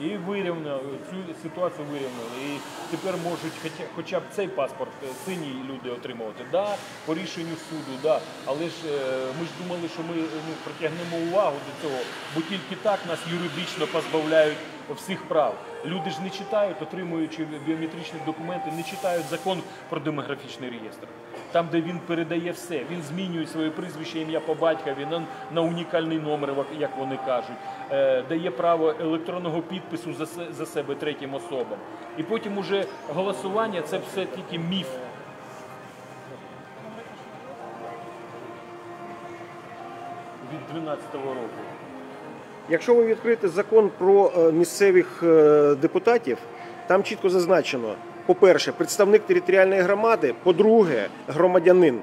І вирівняли цю ситуацію вирівняли. І тепер можуть хоча, б цей паспорт е, синій люди отримувати. Да, по рішенню суду, да. Але ж е, ми ж думали, що ми ну, притягнемо увагу до цього, бо тільки так нас юридично позбавляють всіх прав. Люди ж не читають, отримуючи біометричні документи, не читають закон про демографічний реєстр. Там, де він передає все, він змінює своє прізвище, ім'я по батькові на, на унікальний номер, як вони кажуть, дає право електронного підпису за, себе третім особам. І потім уже голосування це все тільки міф. Від 12-го року. Якщо ви відкрите закон про е, місцевих е, депутатів, там чітко зазначено: по-перше, представник територіальної громади, по-друге, громадянин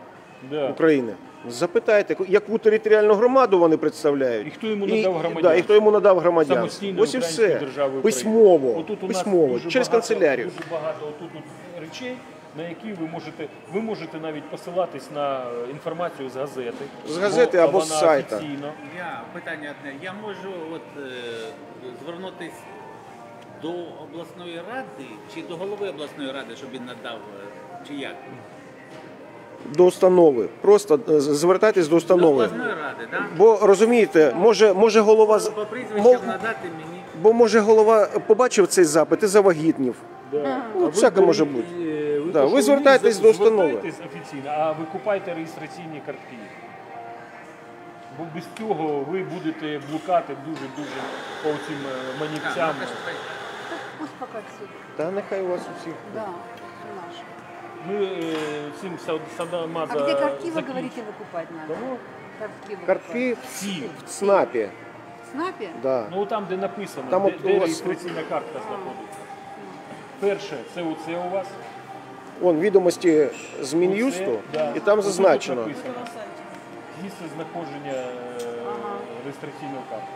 Да. України. Запитайте, яку територіальну громаду вони представляють. І хто йому надав громадянство? Да, і хто йому надав громадянство. Ось і все. держави Письмово, Отут у нас письмово, дуже через багато- канцелярію. Дуже багато отут речей, на які ви можете, ви можете навіть посилатись на інформацію з газети. З газети або з сайта. офіційно. Я питання одне. Я можу от, е, звернутись до обласної ради чи до голови обласної ради, щоб він надав, е, чи як? До установи. Просто е, звертайтесь до До установи. обласної ради, так? Бо розумієте, може, може голова По прізвищам мов- надати мені. бо може голова побачив цей запит і завагітнів. Да. Ну, А всяке може бути. е, Ви, Да, ви що звертайтесь до установи. звертайтесь офіційно, а ви купайте реєстраційні картки. Бо без цього ви будете блукати дуже-дуже по цим е, манівцям. це ж- Пусть пока все. Та нехай у вас усіх. Да Ми е, цим Са- Садамаза... А где картки, вы закінч- говорите, выкупать надо? Кого? Картки выкупать. Картки Всі. в ЦНАПі. В СНАПе? Да. Ну там, де написано, Там де, от де у вас- реєстраційна картка знаходиться. Перше, це оце у вас. Вон відомості з Мін'юсту, Оце, да. і там Отут зазначено. написано Это на сайте. Місце знаходження е, реєстраційної карти.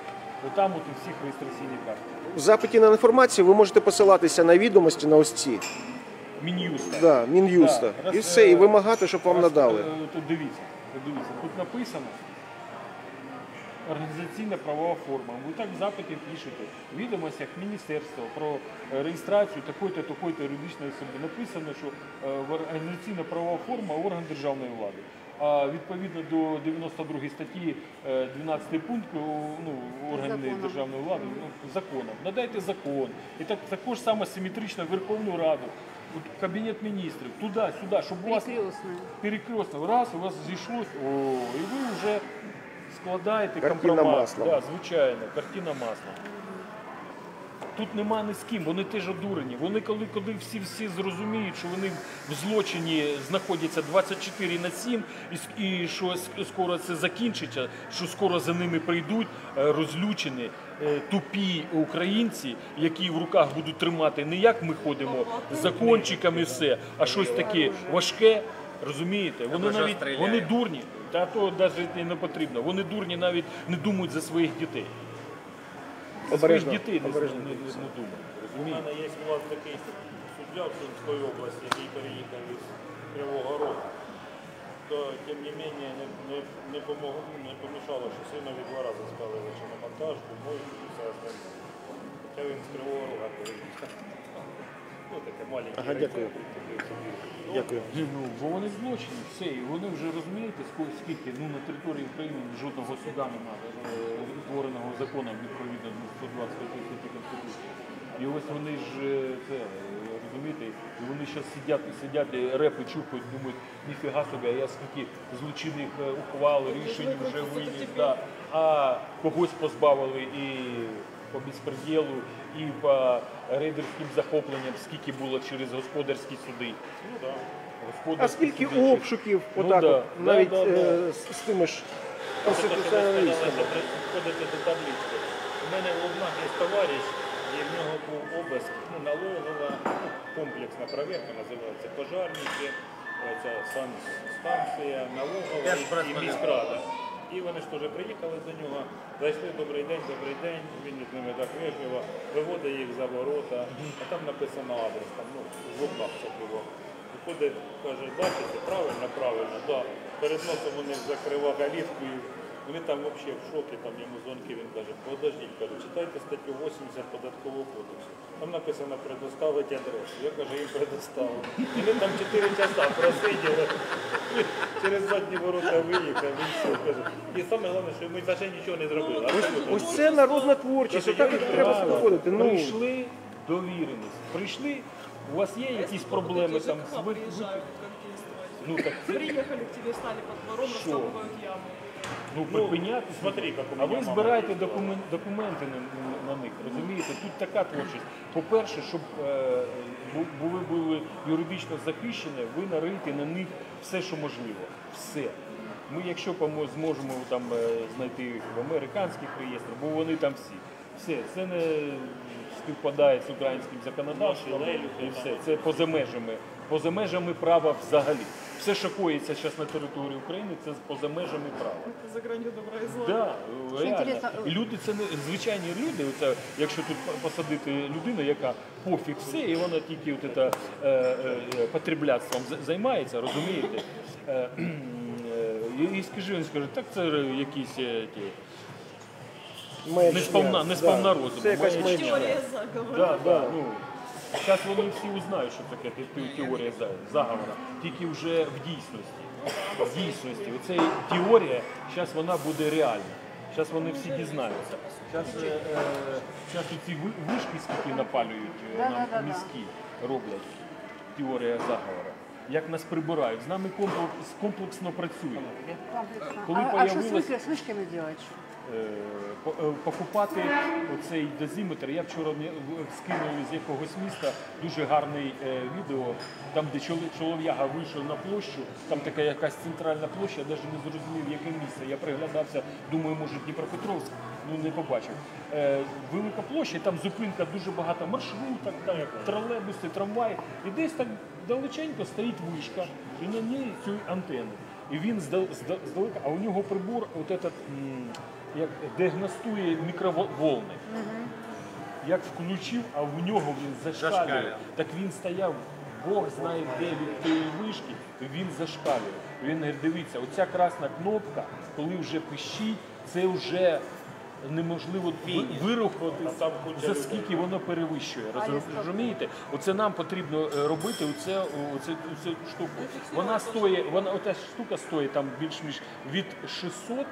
Отам от і всіх реєстраційні карти. В запиті на інформацію ви можете посилатися на відомості на ось ці. Мін'юста. Да, Мін'юста. Да, раз, І все, і вимагати, щоб вам Раз, надали. е, Тут дивіться, дивіться, тут написано організаційна правова форма. Ви так в запиті пишете в відомостях міністерства про е, реєстрацію такої-то такої-то юридичної особи. Написано, що е, організаційна правова форма орган державної влади. А відповідно до 92 статті е, 12 пункт ну, органи Законом. державної влади ну, законом. Надайте закон. І так також саме симетрично Верховну Раду. От Кабінет міністрів, туди, сюди, щоб у вас Перекрестная. перекресно, раз, у вас зійшлось, о, і ви вже складаєте Картина компромат. маслом. Да, звичайно, картина маслом. Тут нема ні з ким, вони теж одурені. Вони коли, коли всі всі зрозуміють, що вони в злочині знаходяться 24 на 7, і, с- і що с- скоро це закінчиться, що скоро за ними прийдуть е, розлючені, тупі українці, які в руках будуть тримати не як ми ходимо з закончиками все, а щось таке важке. Розумієте? Вони навіть вони дурні, та то навіть не потрібно. Вони дурні навіть не думають за своїх дітей. За своїх дітей не, не, не, не думають. У мене є у вас такий суддя в Сумської області, який переїхав із Кривого Рогу. То, тим не менше, не, не, не, помогло, не помішало, що синові два рази спалили чи монтажку, і все остальне. Хоча він з Кривого Рога переїхав. Ну, таке маленьке. Ага, дякую. Дякую. Ну, бо вони злочинні, все, і вони вже розумієте, скільки ну, на території України жодного суда немає, е, утвореного законом відповідно до 125 статті Конституції. І ось вони ж е, це е, розумієте, і вони зараз сидять, сидять, і репи чухають, думають, ніфіга собі, а я скільки злочинних е, ухвал, рішень вже виніс, да, а когось позбавили і по безпреділу і по рейдерським захопленням, скільки було через господарські суди. Ну, да. Господарські А скільки суди, обшуків, Ну отак, да, от, да, навіть да, да. е, з, з тими ж конституціоналістами. Входити до таблички. У мене в Лубнах є товариш, і в нього був обиск, ну, налогова, ну, комплексна перевірка називається, пожарники, ця санстанція, налогова і, і міськрада. І вони ж теж приїхали до нього, зайшли добрий день, добрий день, він з ними так вежливо, виводить їх за ворота, а там написано адрес, там, ну, в Лубнах це було. Виходить, каже, бачите, правильно, правильно, да. Перед носом у них закрива галівку, вони там взагалі в шокі, там йому дзвонки, він каже, подождіть, каже, читайте статтю 80 податкового кодексу. Там написано предоставити адресу. Я каже, їм предоставив. І Вони там 4 часа просиділи, через задні ворота виїхав, і все. І саме головне, що ми навіть нічого не зробили. Ось це народна творчість, отак і треба виходити. Ну, Прийшли довіреність. Прийшли, у вас є якісь проблеми там з ви-. Ну це Приехали к тебе, стали под двором, Шо? раскапывают яму. Ну, припиняти. смотри, як у а мене ви мама збираєте працювала. докумен, документи на, на- на них, розумієте? Тут така творчість. По-перше, щоб е, бу- були, були юридично захищені, ви нарийте на них все, що можливо. Все. Ми, якщо помо- зможемо там е, знайти їх в американських реєстрах, бо вони там всі. Все, це не співпадає з українським законодавством і все. Це поза межами, поза межами права взагалі. Все, що коїться зараз на території України, це поза межами права. Это за гранью добра и зла. Да, реально. інтересно, І люди це не звичайні люди. Оце, якщо тут посадити людину, яка пофіг все, і вона тільки от це, е, е, потребляцтвом займається, розумієте? Е, е, і, і скажи, він скаже, так це якісь е, ті, маячня, не сповна, не сповна да. розуму. Це якась маячня. маячня. Теория. Да, да, ну, зараз вони всі узнають, що таке те- те- теорія заговора, тільки вже в дійсності. В дійсності. Оця теорія, зараз вона буде реальна. Зараз вони всі дізнаються. Зараз е, е, ці вишки, скільки напалюють е, нам Да-да-да-да. роблять теорія заговора. Як нас прибирають, з нами комплекс, комплексно працюють. Коли а, а что с, появилось- вышками, Е, е, покупати оцей дозиметр. Я вчора мені в- скинули з якогось міста дуже гарний е, відео, там де чол- чолов'яга вийшов на площу, там така якась центральна площа, я навіть не зрозумів, яке місце. Я приглядався, думаю, може Дніпропетровськ, ну не побачив. Е, велика площа, там зупинка дуже багато маршруток, там тролейбуси, трамваї. І десь так далеченько стоїть вишка, і на ній цю антенну. І він зда- здалека, а у нього прибор, от этот, як діагностує мікроволни. Як включив, а в нього він зашкалює. Зашкалює. Так він стояв, Бог знає де від тієї вишки, він зашкалює. Він говорить, дивіться, оця красна кнопка, коли вже пищить, це вже неможливо ви- вирухатись, там куча за скільки воно перевищує. Роз- Розумієте? Оце нам потрібно е, робити оце, оце, оце штуку. Вона стоїть, вона оця штука стоїть там більш-ніж від 600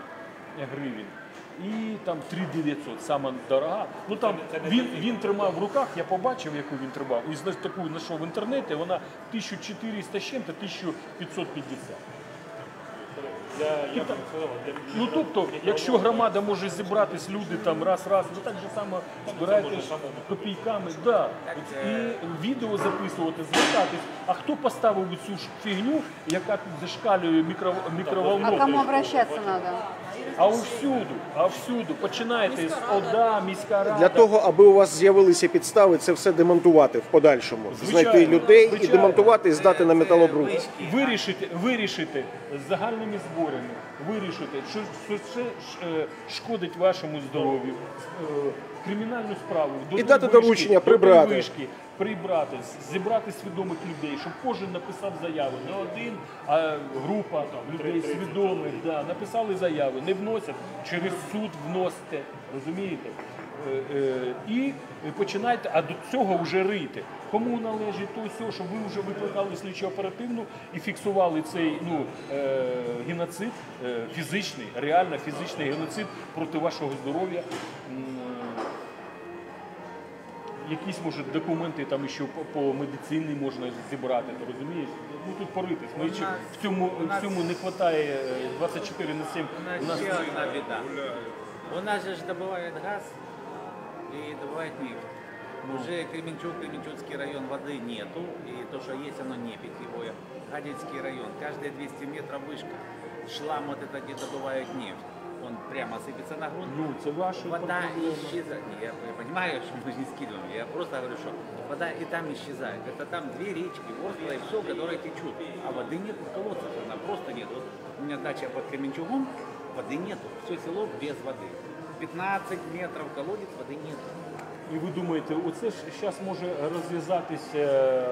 гривень. І там 3900, сама дорога. Ну там він, він тримав в руках, я побачив, яку він тримав. І таку знайшов в інтернеті, вона 1400 з чим-то 1550. Я, я сказав, для Ну тобто, якщо громада може зібратись, люди там раз-раз, ви так же само збираєтесь копійками, да. і відео записувати, звертатись. А хто поставив цю фігню, яка тут зашкалює мікро, А кому обращаться надо? А всюду, а всюду, починайте з ОДА, міська рада. Для того, аби у вас з'явилися підстави, це все демонтувати в подальшому. Звичайно, Знайти людей і звичайно. демонтувати і здати на металобрухт. вирішити, вирішити з загальними зборами, вирішити, що, що це е, шкодить вашому здоров'ю, е, кримінальну справу, до І дати доручення до прибрати. вишки, прибрати, зібрати свідомих людей, щоб кожен написав заяву. Не один, а група людей свідомих. Да, написали заяви, не вносять, через суд вносите, розумієте? Е, е, І починайте, а до цього вже рити. Кому належить то все, щоб ви вже викликали слідчо оперативну і фіксували цей ну, е, геноцид, е, фізичний, реально фізичний геноцид проти вашого здоров'я М, Якісь може документи там ще по, по медицині можна зібрати, ти розумієш? Ну тут поритись. Ми ще в цьому в цьому не вистачає 24 на 7. У нас ще одна біда. У нас же ж добувають газ и добывать нефть. Уже Кременчуг, Кременчугский район воды нету, и то, что есть, оно не питьевое. Гадяцкий район, каждые 200 метров вышка. Шлам вот это, где добывают нефть, Он прямо сыпется на грунт. Ну, це ваші Вода исчезает. Я понимаю, что мы не скидываем. Я просто говорю, что вода и там исчезает. Это там две речки, Ворскла и все, которые течут. А воды нет в колодцах, она просто нет. Вот у меня дача под Кременчугом, воды нету. Все село без воды. 15 метров колодец, воды нет. І ви думаєте, оце ж зараз може розв'язатися, е,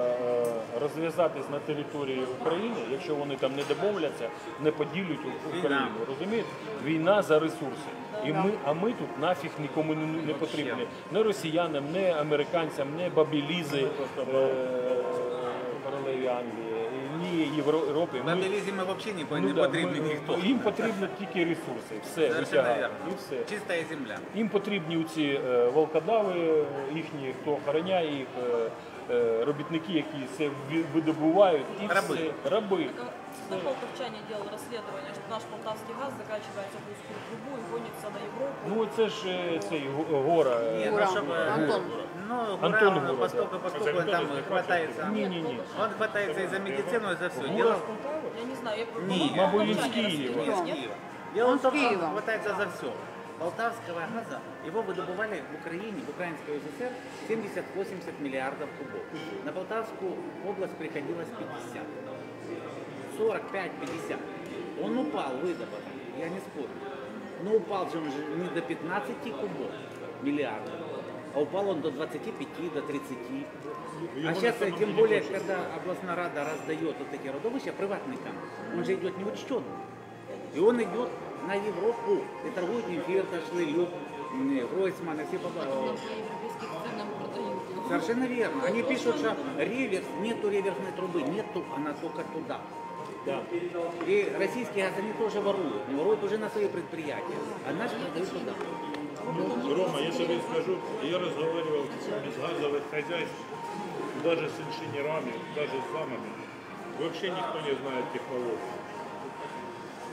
розв'язатись на території України, якщо вони там не домовляться, не поділять Україну. Розумієте? Війна за ресурси. І ми, а ми тут нафіг нікому не, не потрібні. Не росіянам, не американцям, не бабілізи е, королеві Англії, ні Європи. Ми- Вандалізм ми взагалі не, ну не да, потрібні ми- ніхто. Їм потрібні тільки ресурси. Все, Совершенно І все. Чиста земля. Їм потрібні ці е, волкодави їхні, хто охороняє їх, е, е, робітники, які це видобувають, і Раби. все. Раби. Снопол Ковчане делал расследование, что наш полтавский газ закачивается в узкую трубу и гонится на Европу. Ну це ж е, цей Го- гора. е, Нет, Гура. ну, чтобы, Антон. Ну, Антон Гура, он Гура, поскольку, поскольку он там хватается. Ні-ні-ні. Он хватается и за медицину, и за все. Гора Дело, з Полтави? Я не знаю, я Не, по-моему, мабуть, він з Ковчане Києва. расследовал, не из нет? Киева. Дело Он в том, с что он Киева. хватается за все. Полтавского газа, его выдобывали в Украине, в Украинской ССР 70-80 миллиардов кубов. На Полтавскую область приходилось 50. 45-50. Он упал, выдобытый, я не спорю. Но упал же он же не до 15 кубов миллиардов, а упал он до 25, до 30. А сейчас, тем более, когда областная рада раздает вот такие родовища приватникам, он же идет неучтенным. И он идет на Европу и торгует им Фирташ, Лилюк, Гройсман и все побороли. Совершенно верно. Они пишут, что реверс, нету реверсной трубы, нету, она только туда. Да. И российские газ, они тоже воруют. Не воруют уже на свои предприятия. А наши продают туда. Рома, я тебе скажу, я разговаривал с газовых хозяйств, даже с инженерами, даже с замами. Вообще никто не знает технологий.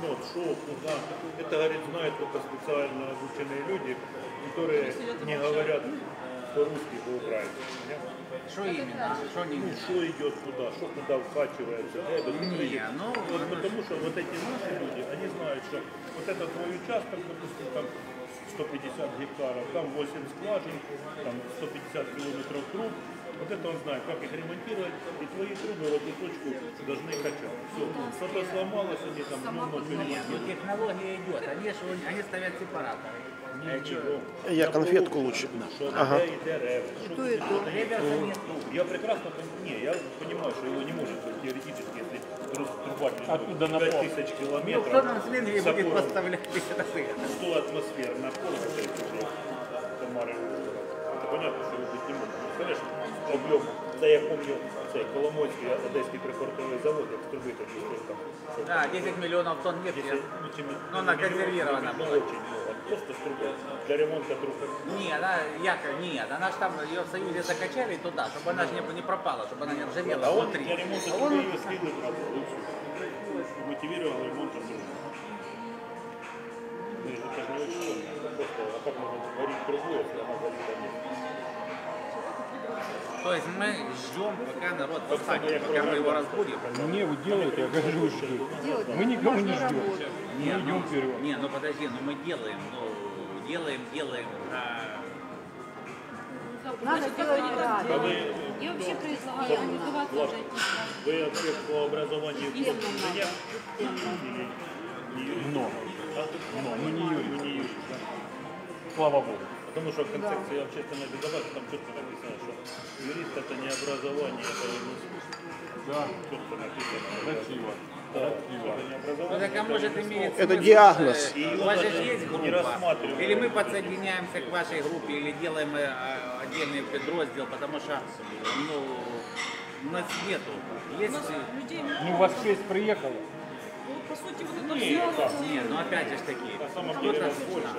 Ну, вот, что, куда. Это, говорит, знают только специально обученные люди, которые не говорят по-русски, по-украински. Что именно? Что не Ну, что идет куда, что куда вкачивается, это Не, ну, Вот потому что вот эти наши люди, они знают, что вот это твой участок, допустим, там 150 гектаров, там 8 скважин, там 150 километров труб. Вот это он знает, как их ремонтировать, и твои трубы в эту точку должны качать. Все, что-то сломалось, они там ну, Нет, ну ремонтируют. технология идет. Они, они ставят сепараторы. Я конфетку лучше. Да. Ага. И то, и то. Я прекрасно не, я понимаю, что его не может теоретически, если труба Откуда на 5000 километров. Ну, кто нам свиньи будет поставлять? Что атмосфера на пол, это уже Тамара. Понятно, что его быть не может. Конечно, объем да я помню, цей Коломойський, Одеський припортовий завод, як тоді щось там. Да, 10 миллионов тонн нефти. 10, ну, чим- Ну, она консервирована ну, была. очень много. Просто струбой. Для ремонта труб. Не, она, яко, нет, она ж там, ее в Союзе закачали туда, чтобы она же не, не пропала, чтобы она не ржавела А он внутри. для ремонта А трубы он- ее слили правда. Мотивировал ремонтом трубы. Ну, это же не очень сложно. Просто, а как можно варить трубу, если она а нет? То есть мы ждем, пока народ восстанет, пока мы его разбудим. Не, вы делаете, я говорю, что Делать мы никого не ждем. работать. Мы Не, идем ну, вперед. не, ну подожди, ну мы делаем, ну делаем, делаем. а Надо делать А правильно. вы, Я вообще предлагаю организоваться уже вы вообще по образованию инженер? Не? Но, А? но мы не не юрист? Слава Богу. Потому что в концепции общественной безопасности там четко написано, что юрист это не образование, это искусство. Да, Четко написано. красиво. Да, Красиво. это не Ну так а может Это диагноз. э, И У вас же есть группа. не. Или мы подсоединяемся к вашей группе, или делаем э, а, отдельный подраздел, потому что ну, у нас нету. У Есть Ну, у вас шесть приехало. Ну, по сути, вот это Не, Нет, ну опять же таки, На самом деле кто-то нас больше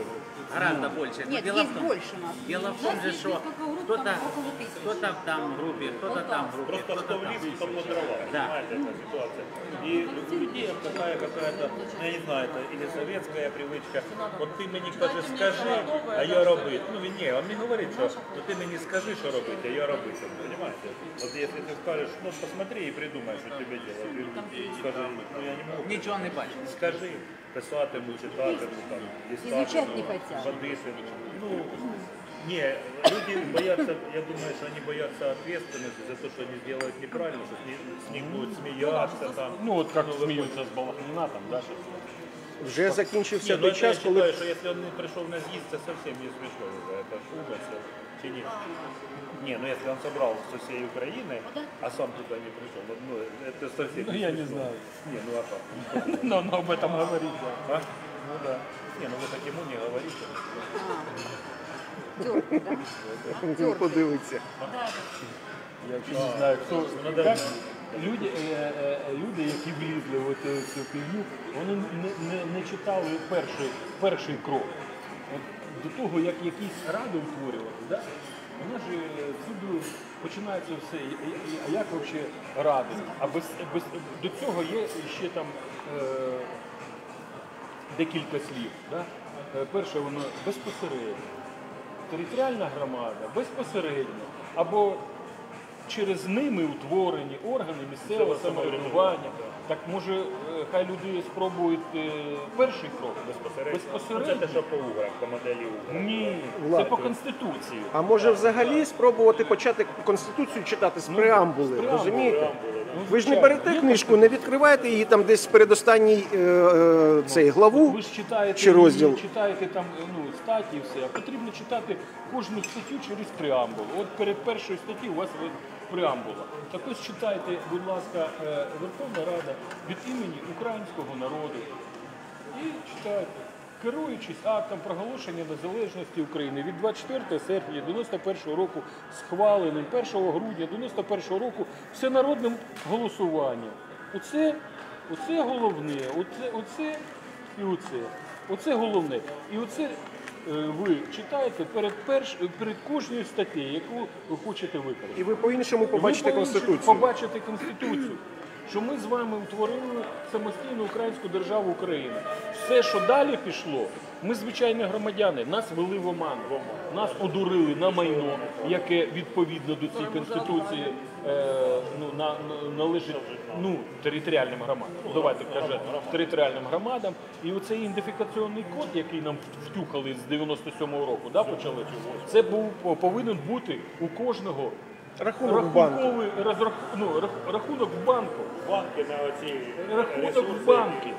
гораздо больше. Но Нет, дело в есть том- больше нас. Дело в У том нас же, есть что несколько групп, кто-то там около тысячи. кто-то в там группе, кто-то там в группе, Просто кто-то что в там. лифт, то по дрова, Да. понимаете, эта ситуация. И у людей такая какая-то, ну, я не знаю, это или советская привычка, от ти мені каже, скажи, а я робити. Ну він ні, він не говорить, що ну, ти мені скажи, що робити, а я робити. Понимаете? От якщо ти скажеш, ну посмотри і придумай, що тобі робити. Скажи, ну я не можу. Нічого не бачить. Скажи, писатиму, читатиму, там, листатиму, Изучать не хотят. ходити. Ну, не, люди боятся, я думаю, что они боятся ответственности за то, что они сделают неправильно, что с них, с них будут смеяться там. Ну вот как смеются с Балахнина там, да, сейчас. Вже закінчився Не, ну той это я час, коли считаю, что если он не пришел на съезд, это совсем не смешно уже, это ж ужас. Чи нет? Не, ну если он собрал со всей Украины, а сам туда не пришел, вот, ну это совсем Ну, я не смешно. знаю. Не, ну а как? Но, но об этом говорить. да. А? Ну да. Не, ну вы так ему не говорите. Тёркий, да? подивиться. Я вообще не знаю, хто Ну, да, як да. люди, е, е, люди, які влізли в цю, цю півню, вони не, не, не читали перший, перший крок. От до того, як якісь ради утворювати, да? Воно ж е, всюди починається все. А як взагалі ради? А без, без, до цього є ще там е, декілька слів. Да? Е, Перше, воно безпосередньо. Територіальна громада безпосередньо або через ними утворені органи місцевого самоврядування. Так може е, хай люди спробують е, перший крок Безпосередньо. Ну, це те, що по уграх, по моделі уграх. Ні, це по конституції. А може взагалі спробувати почати конституцію читати з преамбули, з розумієте? Ну, Ви ж не берете книжку, не відкриваєте її там десь передостанній е, е, цей главу. Ви ж читаєте, чи розділ? читаєте там ну, статі і все. А потрібно читати кожну статтю через преамбулу. От перед першою статтю у вас ви- преамбула. Так ось читайте, будь ласка, е, Верховна Рада від імені українського народу. І читайте. Керуючись актом проголошення незалежності України від 24 серпня 91 року, схваленим 1 грудня 91 року всенародним голосуванням. Оце, оце головне, оце, оце і оце. Оце головне. І оце ви читаєте перед, перш, перед кожною статтею, яку ви хочете використати. І ви по-іншому побачите Ви конституцію. Побачити конституцію. Що ми з вами утворили самостійну українську державу України. Все, що далі пішло, ми звичайні громадяни, нас вели в оману, нас одурили на майно, яке відповідно до цієї конституції е, ну, на, на- належить ну, територіальним громадам. Ну, Давайте кажемо, територіальним громадам. І оцей ідентифікаційний код, який нам втюхали з 97-го року, да, почали, це був повинен бути у кожного Рахунок в банку. рахунковий розрах... ну, рах- рахунок в банку. Банки на оці Рахунок ресурси. в банки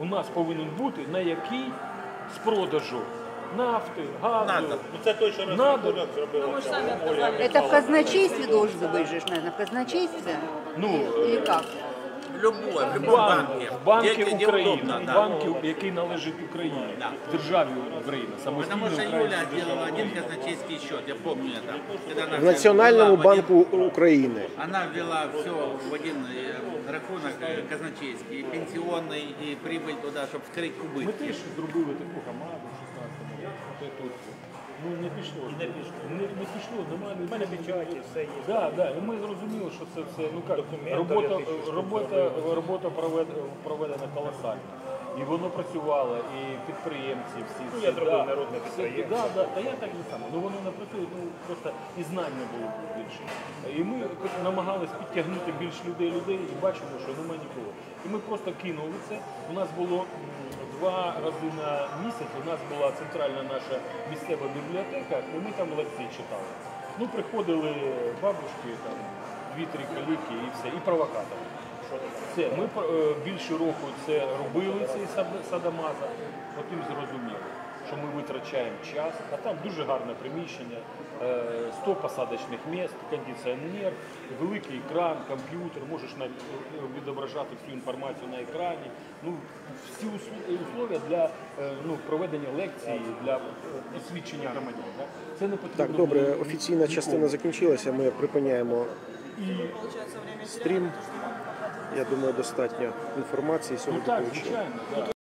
у нас повинен бути, на який з продажу нафти, газу. Надо. Ну це той, що Надо. розрахунок зробила. Ну, мы же сами ця Оля. отказались. Это в казначействе должен быть же, наверное, в казначействе? Ну, Или как? В любой, в любом Банки, банке. банки Где- где України, удобно, да. банки, який належить Україні, Да. державі Україна, Потому самостійно что Юля Українська делала держава. один казначейский счет, я помню это. Когда она В Національному ввела в один- банку України. Она ввела все в один э, рахунок э, казначейский, и пенсионный, и прибыль туда, чтобы скрыть Ми убытки. теж зробили таку громаду Ну не пішло. Не пішло. Не, не пішло, немає У мене печаті, все є. Да, да, і ми зрозуміли, що це все ну як робота, робота, робота провед- проведена колосальна. І воно працювало, і підприємці всі. Ну, всі, я зробив да, народне всі- підприємство. Да, да, та я так же само. Ну воно не працює, ну просто і знань не було більше. І ми намагалися підтягнути більш людей людей і бачимо, що немає нікого. І ми просто кинули це. У нас було м, два рази на місяць. У нас була центральна наша місцева бібліотека, і ми там лекції читали. Ну, приходили бабушки, там, дві-три каліки і все, і провокатори. Все, ми е, більше року це робили, цей сад- садомаза, потім зрозуміли, що ми витрачаємо час, а там дуже гарне приміщення, е, 100 посадочних місць, кондиціонер, великий екран, комп'ютер, можеш відображати всю інформацію на екрані. Ну, всі условия для е, ну, проведення лекцій, для е, освідчення громадян. да. Це не потрібно. Так, добре, офіційна частина закінчилася. Ми припиняємо стрім. Я думаю, достатньо інформації Ну сьогодні. так, звичайно. Да.